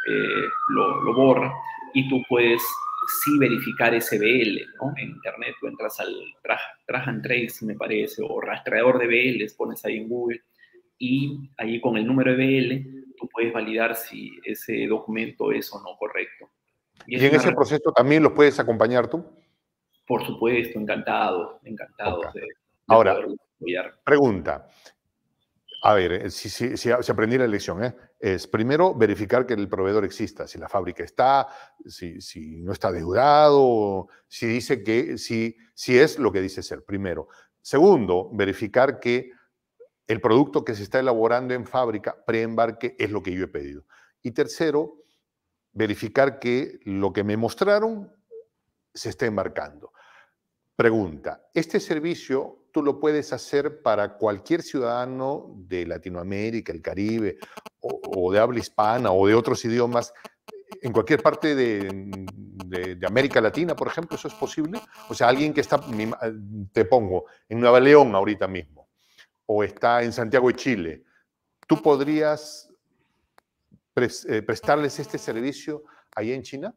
B: eh, lo, borra y tú puedes sí verificar SBL, ¿no? En internet tú entras al Trajan Trace, me parece, o rastreador de BL, pones ahí en Google y ahí con el número de BL tú puedes validar si ese documento es o no correcto.
A: ¿Y, en ese proceso también los puedes acompañar tú?
B: Por supuesto, encantado, encantado de,
A: Ahora, pregunta. A ver, eh, si, si, si, aprendí la lección, ¿eh? es primero verificar que el proveedor exista, si la fábrica está, si, si no está deudado, si dice que si, si es lo que dice ser, primero. Segundo, verificar que el producto que se está elaborando en fábrica preembarque es lo que yo he pedido. Y tercero, verificar que lo que me mostraron se está embarcando. Pregunta, ¿este servicio tú lo puedes hacer para cualquier ciudadano de Latinoamérica, el Caribe, o, de habla hispana, o de otros idiomas, en cualquier parte de, América Latina, por ejemplo? ¿Eso es posible? O sea, alguien que está, te pongo, en Nueva León ahorita mismo, o está en Santiago de Chile, ¿tú podrías eh, prestarles este servicio ahí en China?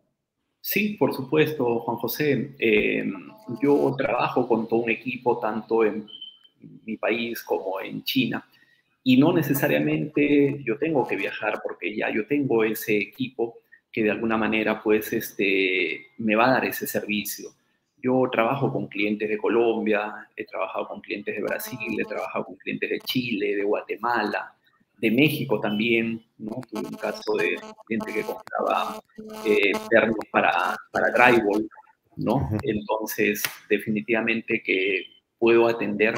B: Sí, por supuesto, Juan José. Em, yo trabajo con todo un equipo, tanto en mi país como en China, y no necesariamente yo tengo que viajar porque ya yo tengo ese equipo que de alguna manera pues este, me va a dar ese servicio. Yo trabajo con clientes de Colombia, he trabajado con clientes de Brasil, he trabajado con clientes de Chile, de Guatemala, de México también, ¿no? Tuve un caso de cliente que compraba eh, para, para drywall, ¿no? Entonces, definitivamente que puedo atender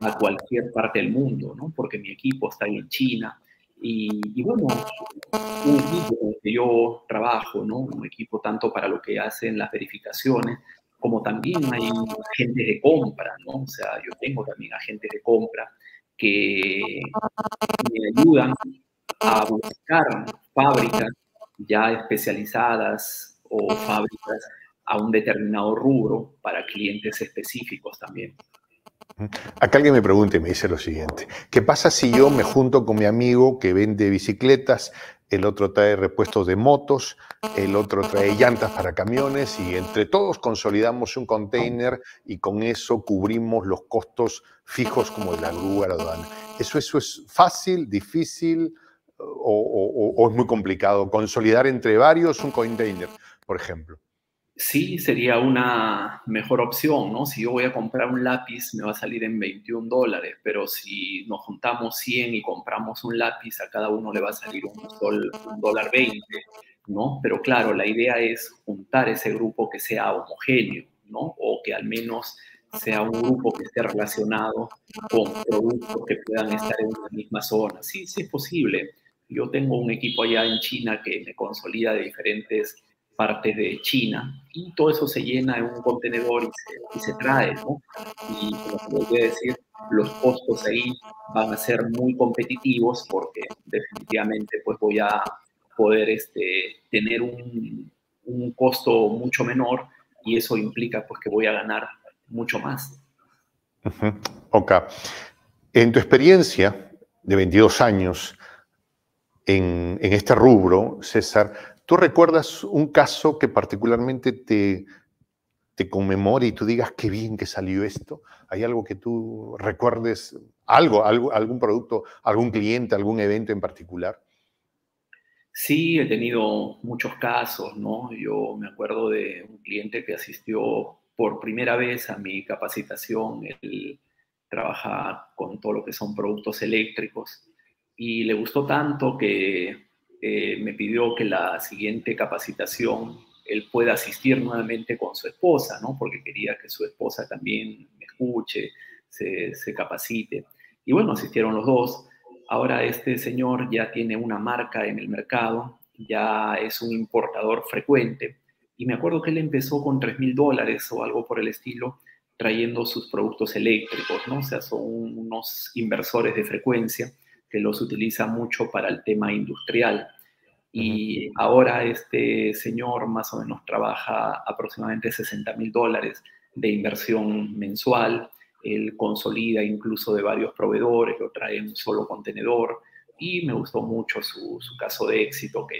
B: a cualquier parte del mundo, ¿no? Porque mi equipo está ahí en China. Y, bueno, un equipo con el que yo trabajo, ¿no? Un equipo tanto para lo que hacen las verificaciones, como también hay agentes de compra, ¿no? O sea, yo tengo también agentes de compra que me ayudan a buscar fábricas ya especializadas o fábricas a un determinado rubro para clientes específicos también.
A: Acá alguien me pregunta y me dice lo siguiente, ¿qué pasa si yo me junto con mi amigo que vende bicicletas, el otro trae repuestos de motos, el otro trae llantas para camiones y entre todos consolidamos un container y con eso cubrimos los costos fijos como de la grúa, la aduana? ¿Eso, eso es fácil, difícil o, o es muy complicado? Consolidar entre varios un container, por ejemplo
B: sí sería una mejor opción, ¿no? Si yo voy a comprar un lápiz, me va a salir en 21 dólares, pero si nos juntamos 100 y compramos un lápiz, a cada uno le va a salir un, dólar 20, ¿no? Pero claro, la idea es juntar ese grupo que sea homogéneo, ¿no? O que al menos sea un grupo que esté relacionado con productos que puedan estar en una misma zona. Sí, sí es posible. Yo tengo un equipo allá en China que me consolida de diferentes partes de China y todo eso se llena en un contenedor y se, trae, ¿no? Y como voy a decir, los costos ahí van a ser muy competitivos porque definitivamente pues voy a poder este, tener un, un costo mucho menor y eso implica pues que voy a ganar mucho más.
A: Ok. En tu experiencia de 22 años en, en este rubro, César, ¿Tú recuerdas un caso que particularmente te, te conmemore y tú digas qué bien que salió esto? ¿Hay algo que tú recuerdes, algo, algún producto, algún cliente, algún evento en particular?
B: Sí, he tenido muchos casos, ¿no? Yo me acuerdo de un cliente que asistió por primera vez a mi capacitación. Él trabaja con todo lo que son productos eléctricos y le gustó tanto que eh, me pidió que la siguiente capacitación él pueda asistir nuevamente con su esposa, ¿no? Porque quería que su esposa también me escuche, se, se capacite. Y bueno, asistieron los dos. Ahora este señor ya tiene una marca en el mercado, ya es un importador frecuente. Y me acuerdo que él empezó con 3 mil dólares o algo por el estilo, trayendo sus productos eléctricos, ¿no? O sea, son unos inversores de frecuencia que los utiliza mucho para el tema industrial. Y ahora este señor más o menos trabaja aproximadamente 60 mil dólares de inversión mensual. Él consolida incluso de varios proveedores, lo trae en un solo contenedor. Y me gustó mucho su, su caso de éxito, que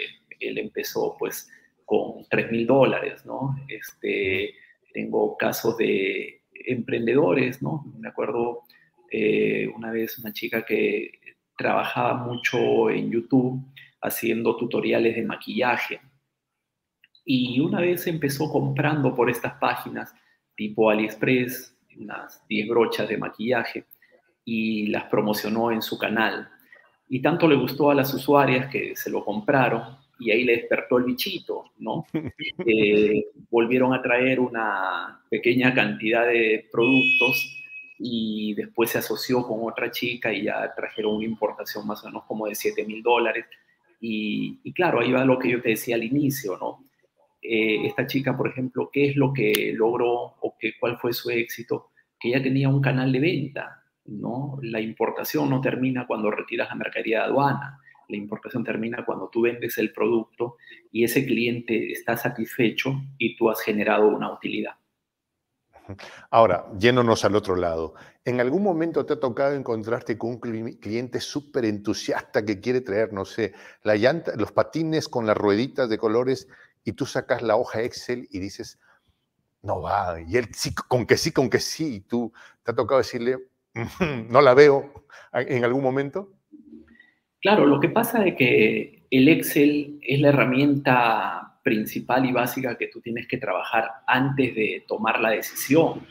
B: él empezó pues con 3 mil dólares, ¿no? Este, tengo casos de emprendedores, ¿no? Me acuerdo eh, una vez una chica que trabajaba mucho en YouTube haciendo tutoriales de maquillaje. Y una vez empezó comprando por estas páginas tipo AliExpress unas 10 brochas de maquillaje y las promocionó en su canal. Y tanto le gustó a las usuarias que se lo compraron y ahí le despertó el bichito, ¿no? Eh, volvieron a traer una pequeña cantidad de productos y después se asoció con otra chica y ya trajeron una importación más o menos como de 7 mil dólares. Y, claro, ahí va lo que yo te decía al inicio, ¿no? Eh, esta chica, por ejemplo, ¿qué es lo que logró o qué, cuál fue su éxito? Que ella tenía un canal de venta, ¿no? La importación no termina cuando retiras la mercadería de aduana. La importación termina cuando tú vendes el producto y ese cliente está satisfecho y tú has generado una utilidad.
A: Ahora, yéndonos al otro lado, ¿en algún momento te ha tocado encontrarte con un cliente súper entusiasta que quiere traer, no sé, la llanta, los patines con las rueditas de colores y tú sacas la hoja Excel y dices, no va, y él sí, con que sí, con que sí, y tú te ha tocado decirle, no la veo en algún momento?
B: Claro, lo que pasa es que el Excel es la herramienta principal y básica que tú tienes que trabajar antes de tomar la decisión,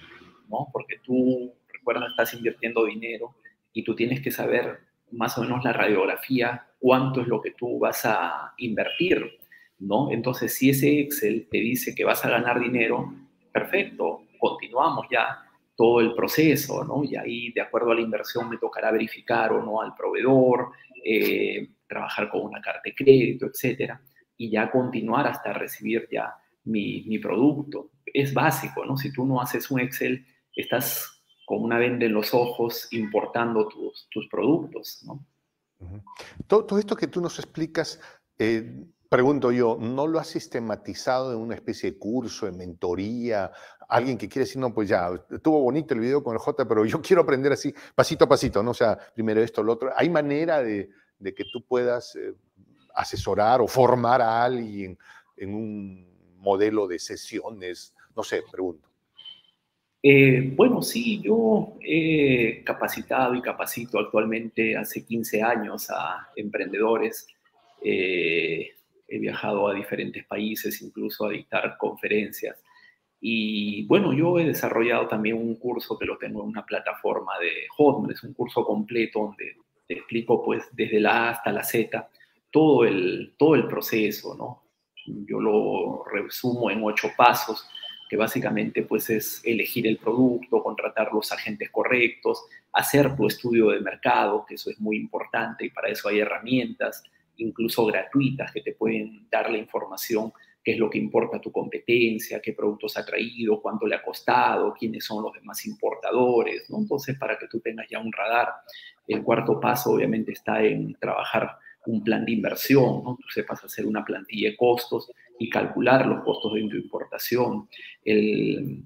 B: ¿no? Porque tú, recuerda, estás invirtiendo dinero y tú tienes que saber más o menos la radiografía, cuánto es lo que tú vas a invertir, ¿no? Entonces, si ese Excel te dice que vas a ganar dinero, perfecto, continuamos ya todo el proceso, ¿no? Y ahí, de acuerdo a la inversión, me tocará verificar o no al proveedor, eh, trabajar con una carta de crédito, etcétera, y ya continuar hasta recibir ya mi, mi, producto. Es básico, ¿no? Si tú no haces un Excel, estás con una venda en los ojos importando tus, tus productos, ¿no?
A: todo, todo, esto que tú nos explicas, eh, Pregunto yo, ¿no lo has sistematizado en una especie de curso, de mentoría? Alguien que quiere decir, no, pues ya, estuvo bonito el video con el J, pero yo quiero aprender así, pasito a pasito, ¿no? O sea, primero esto, lo otro. ¿Hay manera de, que tú puedas eh, asesorar o formar a alguien en un modelo de sesiones? No sé, pregunto.
B: Eh, bueno, sí, yo he capacitado y capacito actualmente hace 15 años a emprendedores. Eh, he viajado a diferentes países, incluso a dictar conferencias. Y bueno, yo he desarrollado también un curso que lo tengo en una plataforma de Hotmail, es un curso completo donde te explico pues desde la A hasta la Z todo el, todo el proceso, ¿no? Yo lo resumo en ocho pasos, que básicamente pues es elegir el producto, contratar los agentes correctos, hacer tu estudio de mercado, que eso es muy importante y para eso hay herramientas, incluso gratuitas, que te pueden dar la información, qué es lo que importa tu competencia, qué productos ha traído, cuánto le ha costado, quiénes son los demás importadores, ¿no? Entonces, para que tú tengas ya un radar. El cuarto paso, obviamente, está en trabajar un plan de inversión, ¿no? Tú sepas hacer una plantilla de costos y calcular los costos de importación. El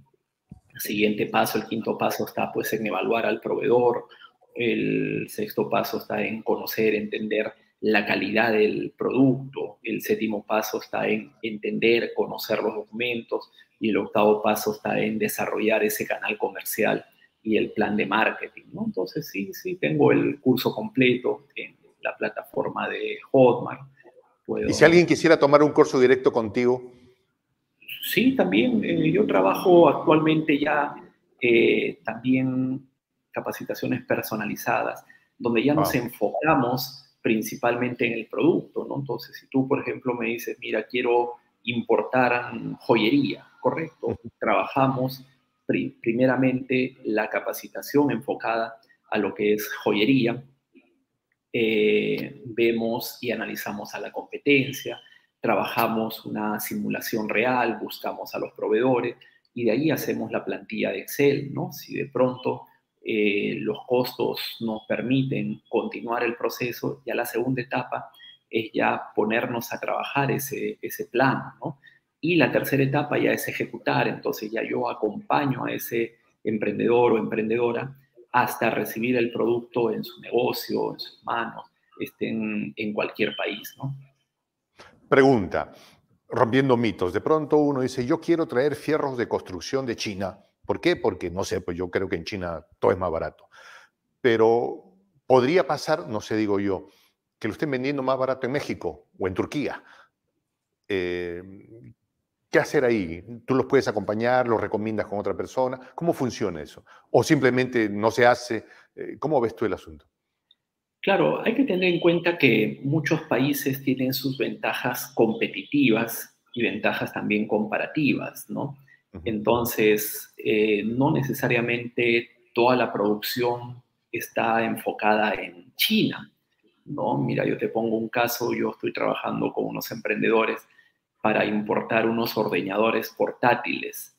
B: siguiente paso, el quinto paso está pues en evaluar al proveedor. El sexto paso está en conocer, entender la calidad del producto. El séptimo paso está en entender, conocer los documentos y el octavo paso está en desarrollar ese canal comercial y el plan de marketing. Entonces sí, sí, tengo el curso completo en la plataforma de Hotmart.
A: ¿Y si alguien quisiera tomar un curso directo contigo?
B: Sí, también. Eh, yo trabajo actualmente ya eh, también capacitaciones personalizadas, donde ya nos enfocamos principalmente en el producto, ¿no? Entonces, si tú, por ejemplo, me dices, mira, quiero importar joyería, correcto, trabajamos primeramente la capacitación enfocada a lo que es joyería, eh, vemos y analizamos a la competencia, trabajamos una simulación real, buscamos a los proveedores y de ahí hacemos la plantilla de Excel, ¿no? Si de pronto eh, los costos nos permiten continuar el proceso, ya la segunda etapa es ya ponernos a trabajar ese, ese plan, ¿no? Y la tercera etapa ya es ejecutar, entonces ya yo acompaño a ese emprendedor o emprendedora hasta recibir el producto en su negocio, en sus manos, estén en cualquier país, ¿no?
A: Pregunta, rompiendo mitos, de pronto uno dice, yo quiero traer fierros de construcción de China, ¿Por qué? Porque, no sé, pues yo creo que en China todo es más barato. Pero podría pasar, no sé, digo yo, que lo estén vendiendo más barato en México o en Turquía. Eh, ¿Qué hacer ahí? ¿Tú los puedes acompañar? ¿Los recomiendas con otra persona? ¿Cómo funciona eso? ¿O simplemente no se hace? Eh, ¿Cómo ves tú el asunto?
B: Claro, hay que tener en cuenta que muchos países tienen sus ventajas competitivas y ventajas también comparativas, ¿no? Entonces, eh, no necesariamente toda la producción está enfocada en China, ¿no? Mira, yo te pongo un caso, yo estoy trabajando con unos emprendedores para importar unos ordeñadores portátiles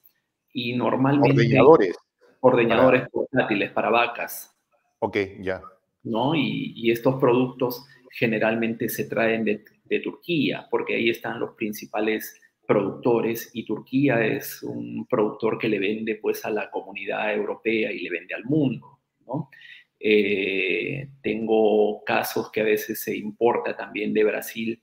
B: y normalmente...
A: Ordeñadores.
B: Ordeñadores portátiles para vacas.
A: Ok, ya.
B: ¿No? Y, estos productos generalmente se traen de, de Turquía, porque ahí están los principales productores y Turquía es un productor que le vende pues a la comunidad europea y le vende al mundo, ¿no? Eh, tengo casos que a veces se importa también de Brasil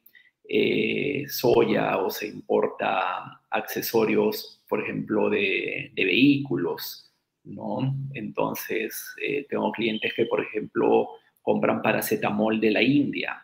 B: eh, soya o se importa accesorios, por ejemplo, de, vehículos, ¿no? Entonces, eh, tengo clientes que, por ejemplo, compran paracetamol de la India,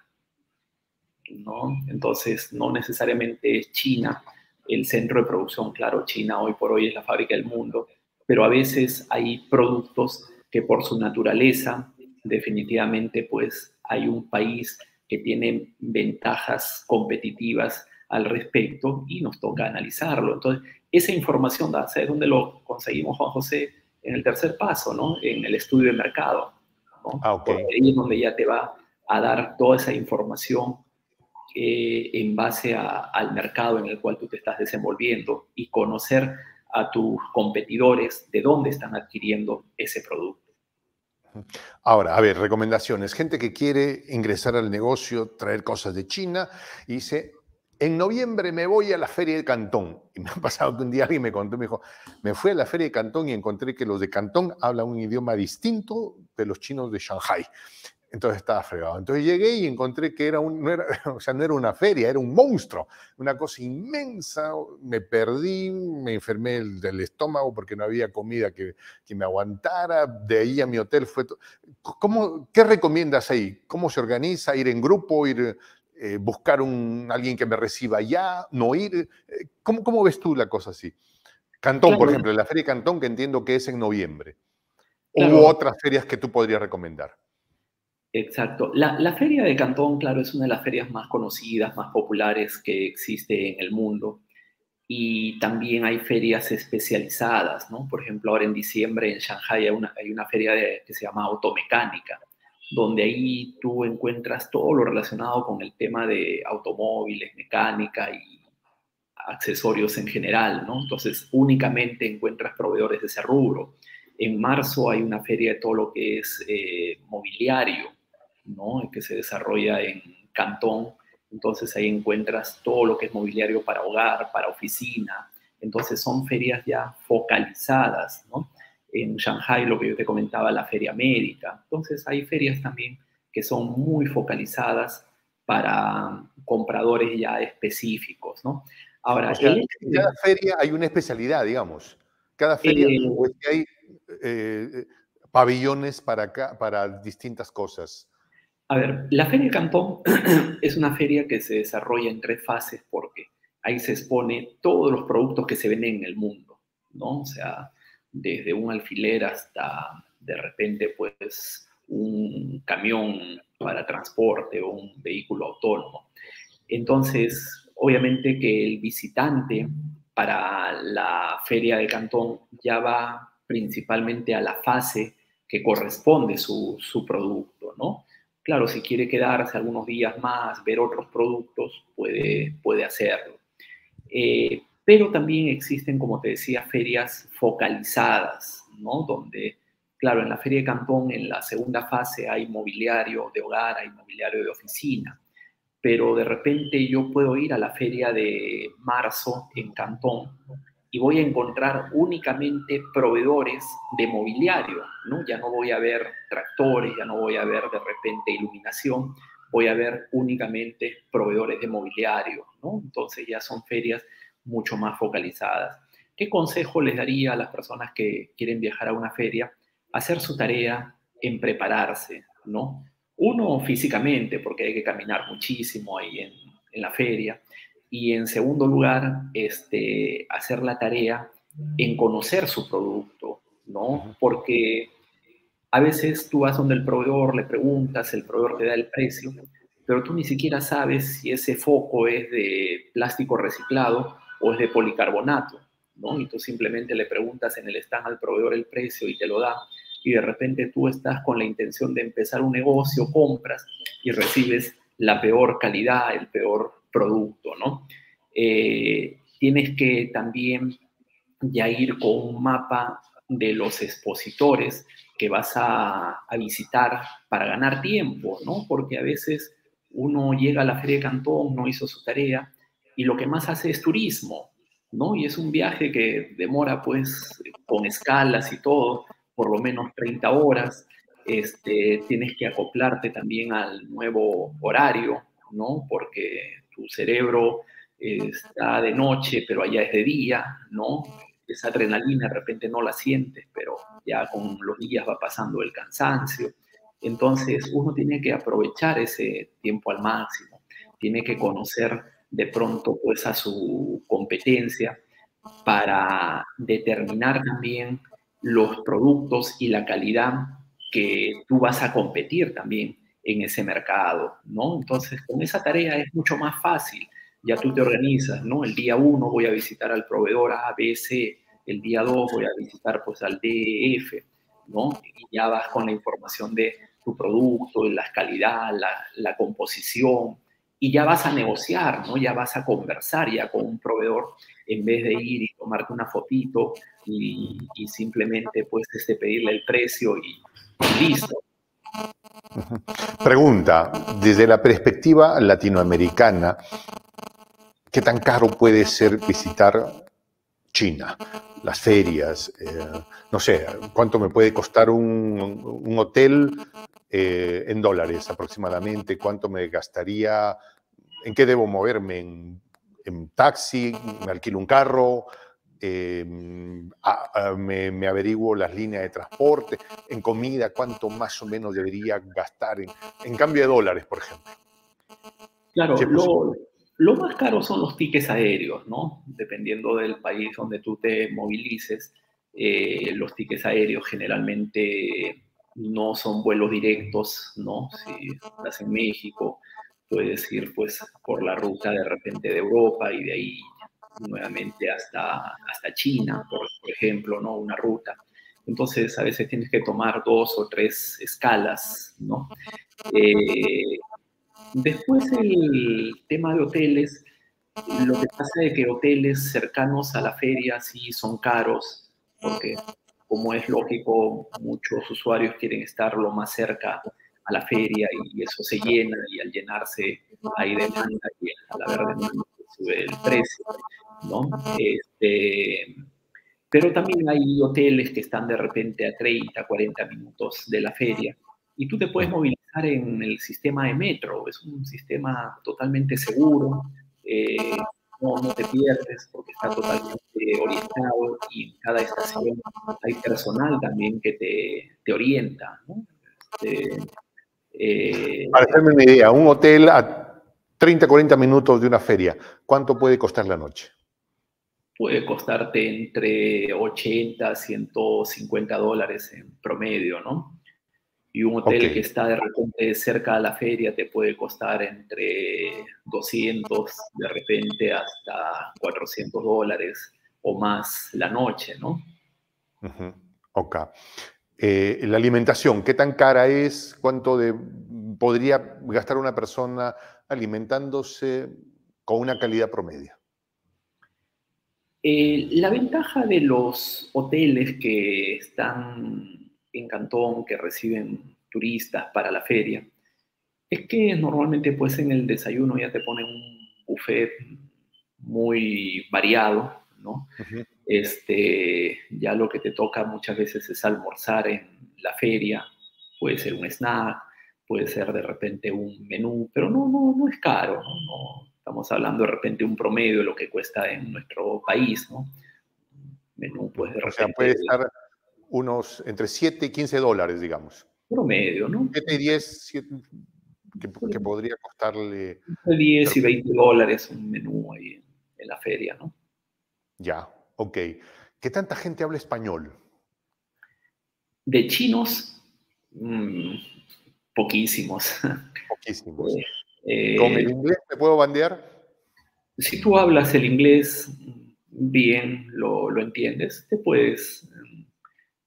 B: ¿no? Entonces, no necesariamente es China el centro de producción. Claro, China hoy por hoy es la fábrica del mundo, pero a veces hay productos que por su naturaleza, definitivamente, pues hay un país que tiene ventajas competitivas al respecto y nos toca analizarlo. Entonces, esa información, ¿sabes dónde lo conseguimos, Juan José? En el tercer paso, ¿no? En el estudio de mercado. ¿no? Ah, okay. ahí es donde ya te va a dar toda esa información eh, en base al mercado en el cual tú te estás desenvolviendo y conocer a tus competidores de dónde están adquiriendo ese producto.
A: Ahora, a ver, recomendaciones. Gente que quiere ingresar al negocio, traer cosas de China y dice, en noviembre me voy a la feria de Cantón. Y me ha pasado que un día alguien me contó, me dijo, me fui a la feria de Cantón y encontré que los de Cantón hablan un idioma distinto de los chinos de Shanghai. Entonces estaba fregado. Entonces llegué y encontré que era un, no era, o sea, no era una feria, era un monstruo, una cosa inmensa. Me perdí, me enfermé del estómago porque no había comida que, que me aguantara. De ahí a mi hotel fue. ¿Cómo, ¿Qué recomiendas ahí? ¿Cómo se organiza? ¿Ir en grupo? ¿Ir eh, buscar un, alguien que me reciba ya? ¿No ir? Eh, ¿Cómo, cómo ves tú la cosa así? Cantón, por ejemplo, la feria de Cantón que entiendo que es en noviembre. ¿O otras ferias que tú podrías recomendar?
B: Exacto. La, feria de Cantón, claro, es una de las ferias más conocidas, más populares que existe en el mundo. Y también hay ferias especializadas, ¿no? Por ejemplo, ahora en diciembre en Shanghai hay una, feria que se llama automecánica, donde ahí tú encuentras todo lo relacionado con el tema de automóviles, mecánica y accesorios en general, ¿no? Entonces, únicamente encuentras proveedores de ese rubro. En marzo hay una feria de todo lo que es eh, mobiliario, ¿no? que se desarrolla en Cantón. Entonces ahí encuentras todo lo que es mobiliario para hogar, para oficina. Entonces son ferias ya focalizadas, ¿no? En Shanghai, lo que yo te comentaba, la feria médica. Entonces hay ferias también que son muy focalizadas para compradores ya específicos, ¿no?
A: Ahora, en cada feria hay una especialidad, digamos. Cada feria eh, hay eh, pabellones para, para distintas cosas.
B: A ver, la Feria de Cantón es una feria que se desarrolla en tres fases porque ahí se expone todos los productos que se venden en el mundo, ¿no? O sea, desde un alfiler hasta de repente, pues, un camión para transporte o un vehículo autónomo. Entonces, obviamente que el visitante para la feria de Cantón ya va principalmente a la fase que corresponde su, su producto, ¿no? Claro, si quiere quedarse algunos días más, ver otros productos, puede, puede hacerlo. Eh, pero también existen, como te decía, ferias focalizadas, ¿no? Donde, claro, en la feria de Cantón, en la segunda fase hay mobiliario de hogar, hay mobiliario de oficina, pero de repente yo puedo ir a la feria de marzo en Cantón y voy a encontrar únicamente proveedores de mobiliario, ¿no? Ya no voy a ver tractores, ya no voy a ver de repente iluminación, voy a ver únicamente proveedores de mobiliario, ¿no? Entonces ya son ferias mucho más focalizadas. ¿Qué consejo les daría a las personas que quieren viajar a una feria? Hacer su tarea en prepararse, ¿no? Uno físicamente, porque hay que caminar muchísimo ahí en, en la feria, y en segundo lugar, este, hacer la tarea en conocer su producto, ¿no? Porque a veces tú vas donde el proveedor, le preguntas, el proveedor te da el precio, pero tú ni siquiera sabes si ese foco es de plástico reciclado o es de policarbonato, ¿no? Y tú simplemente le preguntas en el stand al proveedor el precio y te lo da, y de repente tú estás con la intención de empezar un negocio, compras y recibes la peor calidad, el peor producto, ¿no? Eh, tienes que también ya ir con un mapa de los expositores que vas a, visitar para ganar tiempo, ¿no? Porque a veces uno llega a la feria de Cantón, no hizo su tarea y lo que más hace es turismo, ¿no? Y es un viaje que demora pues con escalas y todo, por lo menos 30 horas. Este, tienes que acoplarte también al nuevo horario, ¿no? Porque tu cerebro está de noche, pero allá es de día, ¿no? Esa adrenalina de repente no la sientes, pero ya con los días va pasando el cansancio. Entonces uno tiene que aprovechar ese tiempo al máximo, tiene que conocer de pronto pues a su competencia para determinar también los productos y la calidad que tú vas a competir también en ese mercado, ¿no? Entonces, con esa tarea es mucho más fácil. Ya tú te organizas, ¿no? El día uno voy a visitar al proveedor A, B, C. El día dos voy a visitar, pues, al DF, ¿no? Y ya vas con la información de tu producto, la calidad, la, la composición, y ya vas a negociar, ¿no? Ya vas a conversar ya con un proveedor en vez de ir y tomarte una fotito y, y simplemente pues este, pedirle el precio y, y listo.
A: Pregunta, desde la perspectiva latinoamericana, ¿qué tan caro puede ser visitar China? Las ferias, eh, no sé, ¿cuánto me puede costar un, hotel eh, en dólares aproximadamente? ¿Cuánto me gastaría? ¿En qué debo moverme? ¿En, en taxi? ¿Me alquilo un carro? Eh, a, a, me, me, averiguo las líneas de transporte, en comida, cuánto más o menos debería gastar en, en cambio de dólares, por ejemplo.
B: Claro, lo, lo, más caro son los tickets aéreos, ¿no? Dependiendo del país donde tú te movilices, eh, los tickets aéreos generalmente no son vuelos directos, ¿no? Si estás en México, puedes ir pues por la ruta de repente de Europa y de ahí nuevamente hasta, hasta China, por, por, ejemplo, ¿no? Una ruta. Entonces, a veces tienes que tomar dos o tres escalas, ¿no? Eh, después, el tema de hoteles, lo que pasa es que hoteles cercanos a la feria sí son caros, porque, como es lógico, muchos usuarios quieren estar lo más cerca a la feria y eso se llena y al llenarse hay demanda y a la verdad el precio. ¿no? Este, pero también hay hoteles que están de repente a 30, 40 minutos de la feria y tú te puedes movilizar en el sistema de metro, es un sistema totalmente seguro, eh, no, no, te pierdes porque está totalmente orientado y en cada estación hay personal también que te, te orienta. ¿no? Este,
A: eh, Para hacerme una idea, un hotel a 30, 40 minutos de una feria, ¿cuánto puede costar la noche?
B: puede costarte entre 80 a 150 dólares en promedio, ¿no? Y un hotel okay. que está de repente cerca de la feria te puede costar entre 200, de repente hasta 400 dólares o más la noche, ¿no?
A: Uh -huh. Ok. Eh, la alimentación, ¿qué tan cara es? ¿Cuánto de, podría gastar una persona alimentándose con una calidad promedio?
B: Eh, la ventaja de los hoteles que están en Cantón, que reciben turistas para la feria, es que normalmente pues en el desayuno ya te ponen un buffet muy variado, ¿no? Uh -huh. Este, ya lo que te toca muchas veces es almorzar en la feria, puede ser un snack, puede ser de repente un menú, pero no, no, no es caro, ¿no? no Estamos hablando de repente un promedio de lo que cuesta en nuestro país, ¿no?
A: Menú, pues de repente. O sea, puede estar unos entre 7 y 15 dólares, digamos.
B: Promedio, ¿no?
A: 7 y 10, 7, que, que, podría costarle.
B: Entre 10 y 20 dólares un menú ahí en, en la feria, ¿no?
A: Ya, ok. ¿Qué tanta gente habla español?
B: De chinos, mmm, poquísimos.
A: Poquísimos. Eh, ¿Con el inglés te puedo bandear?
B: Si tú hablas el inglés bien, lo, lo entiendes, te puedes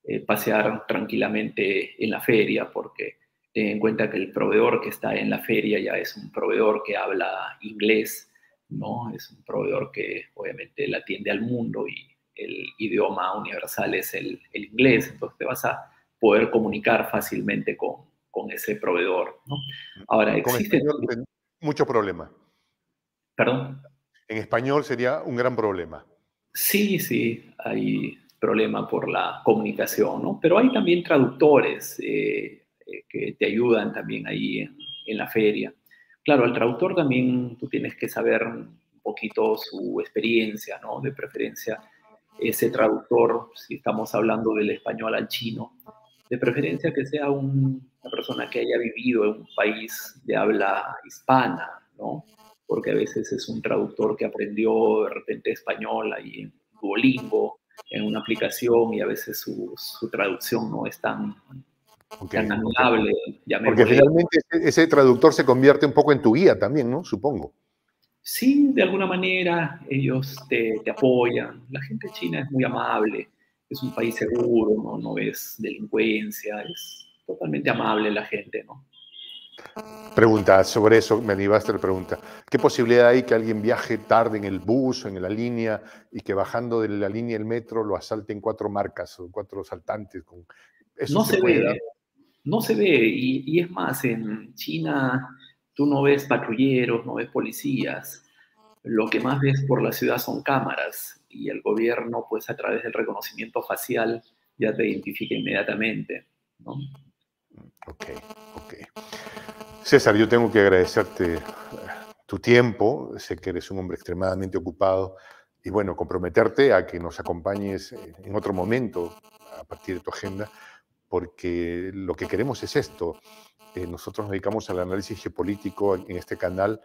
B: eh, pasear tranquilamente en la feria porque ten en cuenta que el proveedor que está en la feria ya es un proveedor que habla inglés, ¿no? Es un proveedor que obviamente la atiende al mundo y el idioma universal es el, el inglés, entonces te vas a poder comunicar fácilmente con, con ese proveedor. ¿no?
A: Ahora, existe... Mucho problema.
B: ¿Perdón?
A: En español sería un gran problema.
B: Sí, sí, hay problema por la comunicación, ¿no? Pero hay también traductores eh, eh, que te ayudan también ahí en, en, la feria. Claro, al traductor también tú tienes que saber un poquito su experiencia, ¿no? De preferencia ese traductor, si estamos hablando del español al chino, de preferencia que sea una persona que haya vivido en un país de habla hispana, ¿no? Porque a veces es un traductor que aprendió de repente español ahí en Duolingo, en una aplicación, y a veces su, su traducción no es tan, tan amigable.
A: Porque finalmente ese, ese traductor se convierte un poco en tu guía también, ¿no? Supongo
B: sí, de alguna manera ellos te, apoyan. La gente china es muy amable, es un país seguro, ¿no? no ves delincuencia, es totalmente amable la gente, ¿no?
A: Pregunta sobre eso, me animaste la pregunta. ¿Qué posibilidad hay que alguien viaje tarde en el bus o en la línea y que bajando de la línea del metro lo asalten cuatro marcas o cuatro asaltantes?
B: Eso no se, ve, no se ve. Y, y, es más, en China Tú no ves patrulleros, no ves policías. Lo que más ves por la ciudad son cámaras y el gobierno, pues a través del reconocimiento facial, ya te identifica inmediatamente. ¿no?
A: Ok, ok. César, yo tengo que agradecerte eh, tu tiempo. Sé que eres un hombre extremadamente ocupado y bueno, comprometerte a que nos acompañes en otro momento a partir de tu agenda, porque lo que queremos es esto, eh, nosotros nos dedicamos al análisis geopolítico en este canal,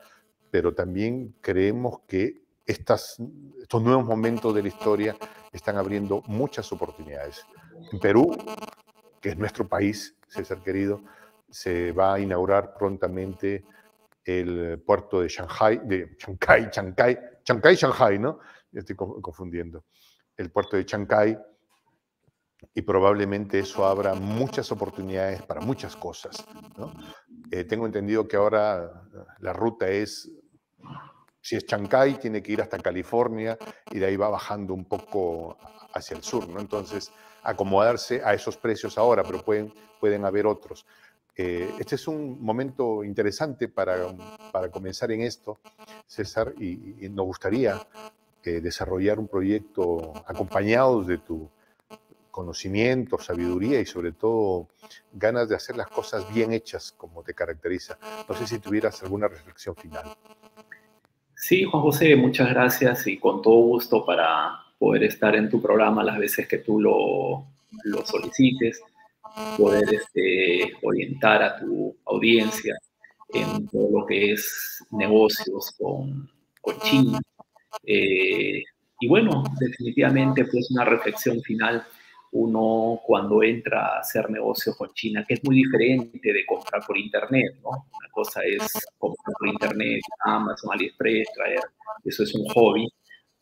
A: pero también creemos que estos nuevos momentos de la historia están abriendo muchas oportunidades. En Perú, que es nuestro país, César querido, se va a inaugurar prontamente el puerto de Shanghai, de Chancay, Chancay, Chancay, Shanghai, ¿no? Estoy confundiendo. El puerto de Chancay, y probablemente eso abra muchas oportunidades para muchas cosas. Eh, tengo entendido que ahora la ruta es, si es Chancay, tiene que ir hasta California y de ahí va bajando un poco hacia el sur. ¿no? Entonces, acomodarse a esos precios ahora, pero pueden, pueden haber otros. Eh, este es un momento interesante para, para comenzar en esto, César, y, nos gustaría eh, desarrollar un proyecto acompañados de tu conocimiento, sabiduría y sobre todo ganas de hacer las cosas bien hechas como te caracteriza. No sé si tuvieras alguna reflexión final.
B: Sí, Juan José, muchas gracias y con todo gusto para poder estar en tu programa las veces que tú lo, lo solicites, poder este, orientar a tu audiencia en todo lo que es negocios con, China. Eh, y bueno, definitivamente pues una reflexión final uno cuando entra a hacer negocios con China, que es muy diferente de comprar por Internet, ¿no? Una cosa es comprar por Internet, Amazon, AliExpress, traer, eso es un hobby,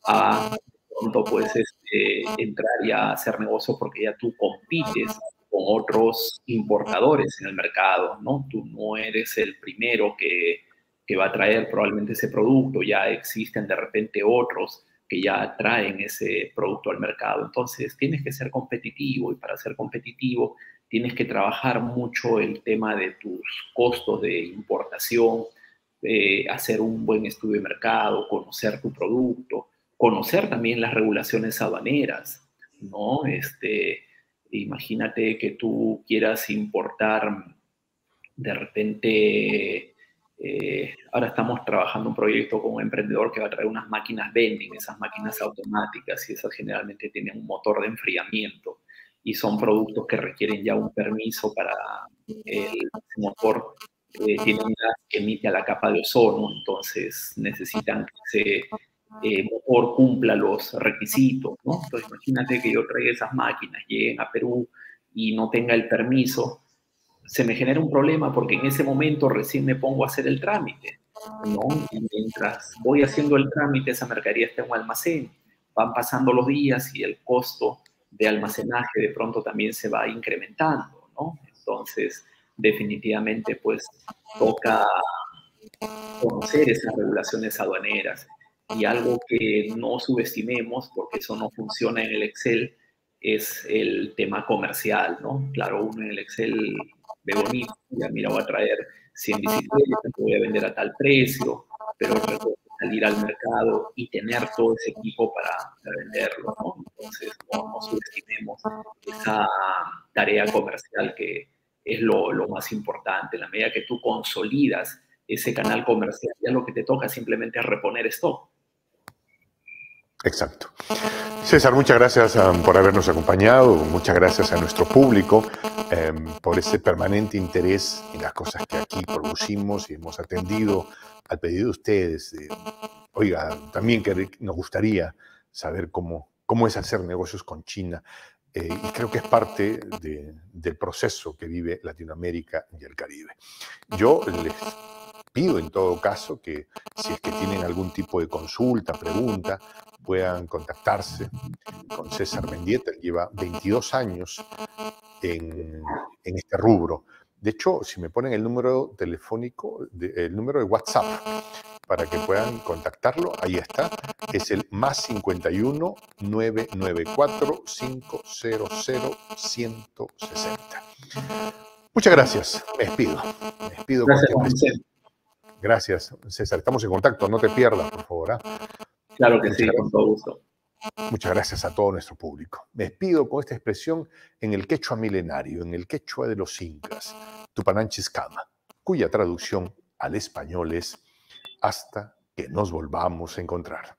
B: a pronto puedes este, entrar ya a hacer negocios porque ya tú compites con otros importadores en el mercado, ¿no? Tú no eres el primero que, que va a traer probablemente ese producto, ya existen de repente otros que ya traen ese producto al mercado. Entonces, tienes que ser competitivo y para ser competitivo tienes que trabajar mucho el tema de tus costos de importación, eh, hacer un buen estudio de mercado, conocer tu producto, conocer también las regulaciones aduaneras, ¿no? Este, imagínate que tú quieras importar de repente eh, ahora estamos trabajando un proyecto con un emprendedor que va a traer unas máquinas vending, esas máquinas automáticas, y esas generalmente tienen un motor de enfriamiento y son productos que requieren ya un permiso para el motor. Eh, tiene que emite a la capa de ozono, entonces necesitan que ese eh, motor cumpla los requisitos. ¿no? Entonces imagínate que yo traiga esas máquinas, lleguen a Perú y no tenga el permiso, se me genera un problema porque en ese momento recién me pongo a hacer el trámite, ¿no? Y mientras voy haciendo el trámite, esa mercadería está en un almacén, van pasando los días y el costo de almacenaje de pronto también se va incrementando, ¿no? Entonces, definitivamente, pues, toca conocer esas regulaciones aduaneras y algo que no subestimemos, porque eso no funciona en el Excel, es el tema comercial, ¿no? Claro, uno en el Excel ve bonito, ya mira, voy a traer 100 bicicletas, voy a vender a tal precio, pero salir al mercado y tener todo ese equipo para, venderlo. ¿no? Entonces, no, subestimemos esa tarea comercial que es lo, lo más importante. En la medida que tú consolidas ese canal comercial, ya lo que te toca simplemente es reponer stock.
A: Exacto. César, muchas gracias um, por habernos acompañado, muchas gracias a nuestro público um, por ese permanente interés en las cosas que aquí producimos y hemos atendido al pedido de ustedes. oiga, también que nos gustaría saber cómo, cómo es hacer negocios con China. Eh, y creo que es parte del proceso que vive Latinoamérica y el Caribe. Yo les pido en todo caso que si es que tienen algún tipo de consulta, pregunta, puedan contactarse con César Mendieta. Él lleva 22 años en, este rubro. De hecho, si me ponen el número telefónico, el número de WhatsApp, para que puedan contactarlo, ahí está, es el más 51 994 500 160. Muchas gracias, me despido. Me despido
B: gracias,
A: Gracias, César. Estamos en contacto, no te pierdas, por favor. ¿ah?
B: Claro que sí, con todo gusto.
A: Muchas gracias a todo nuestro público. Me despido con esta expresión en el quechua milenario, en el quechua de los incas, Tupananchis-Kama, cuya traducción al español es hasta que nos volvamos a encontrar.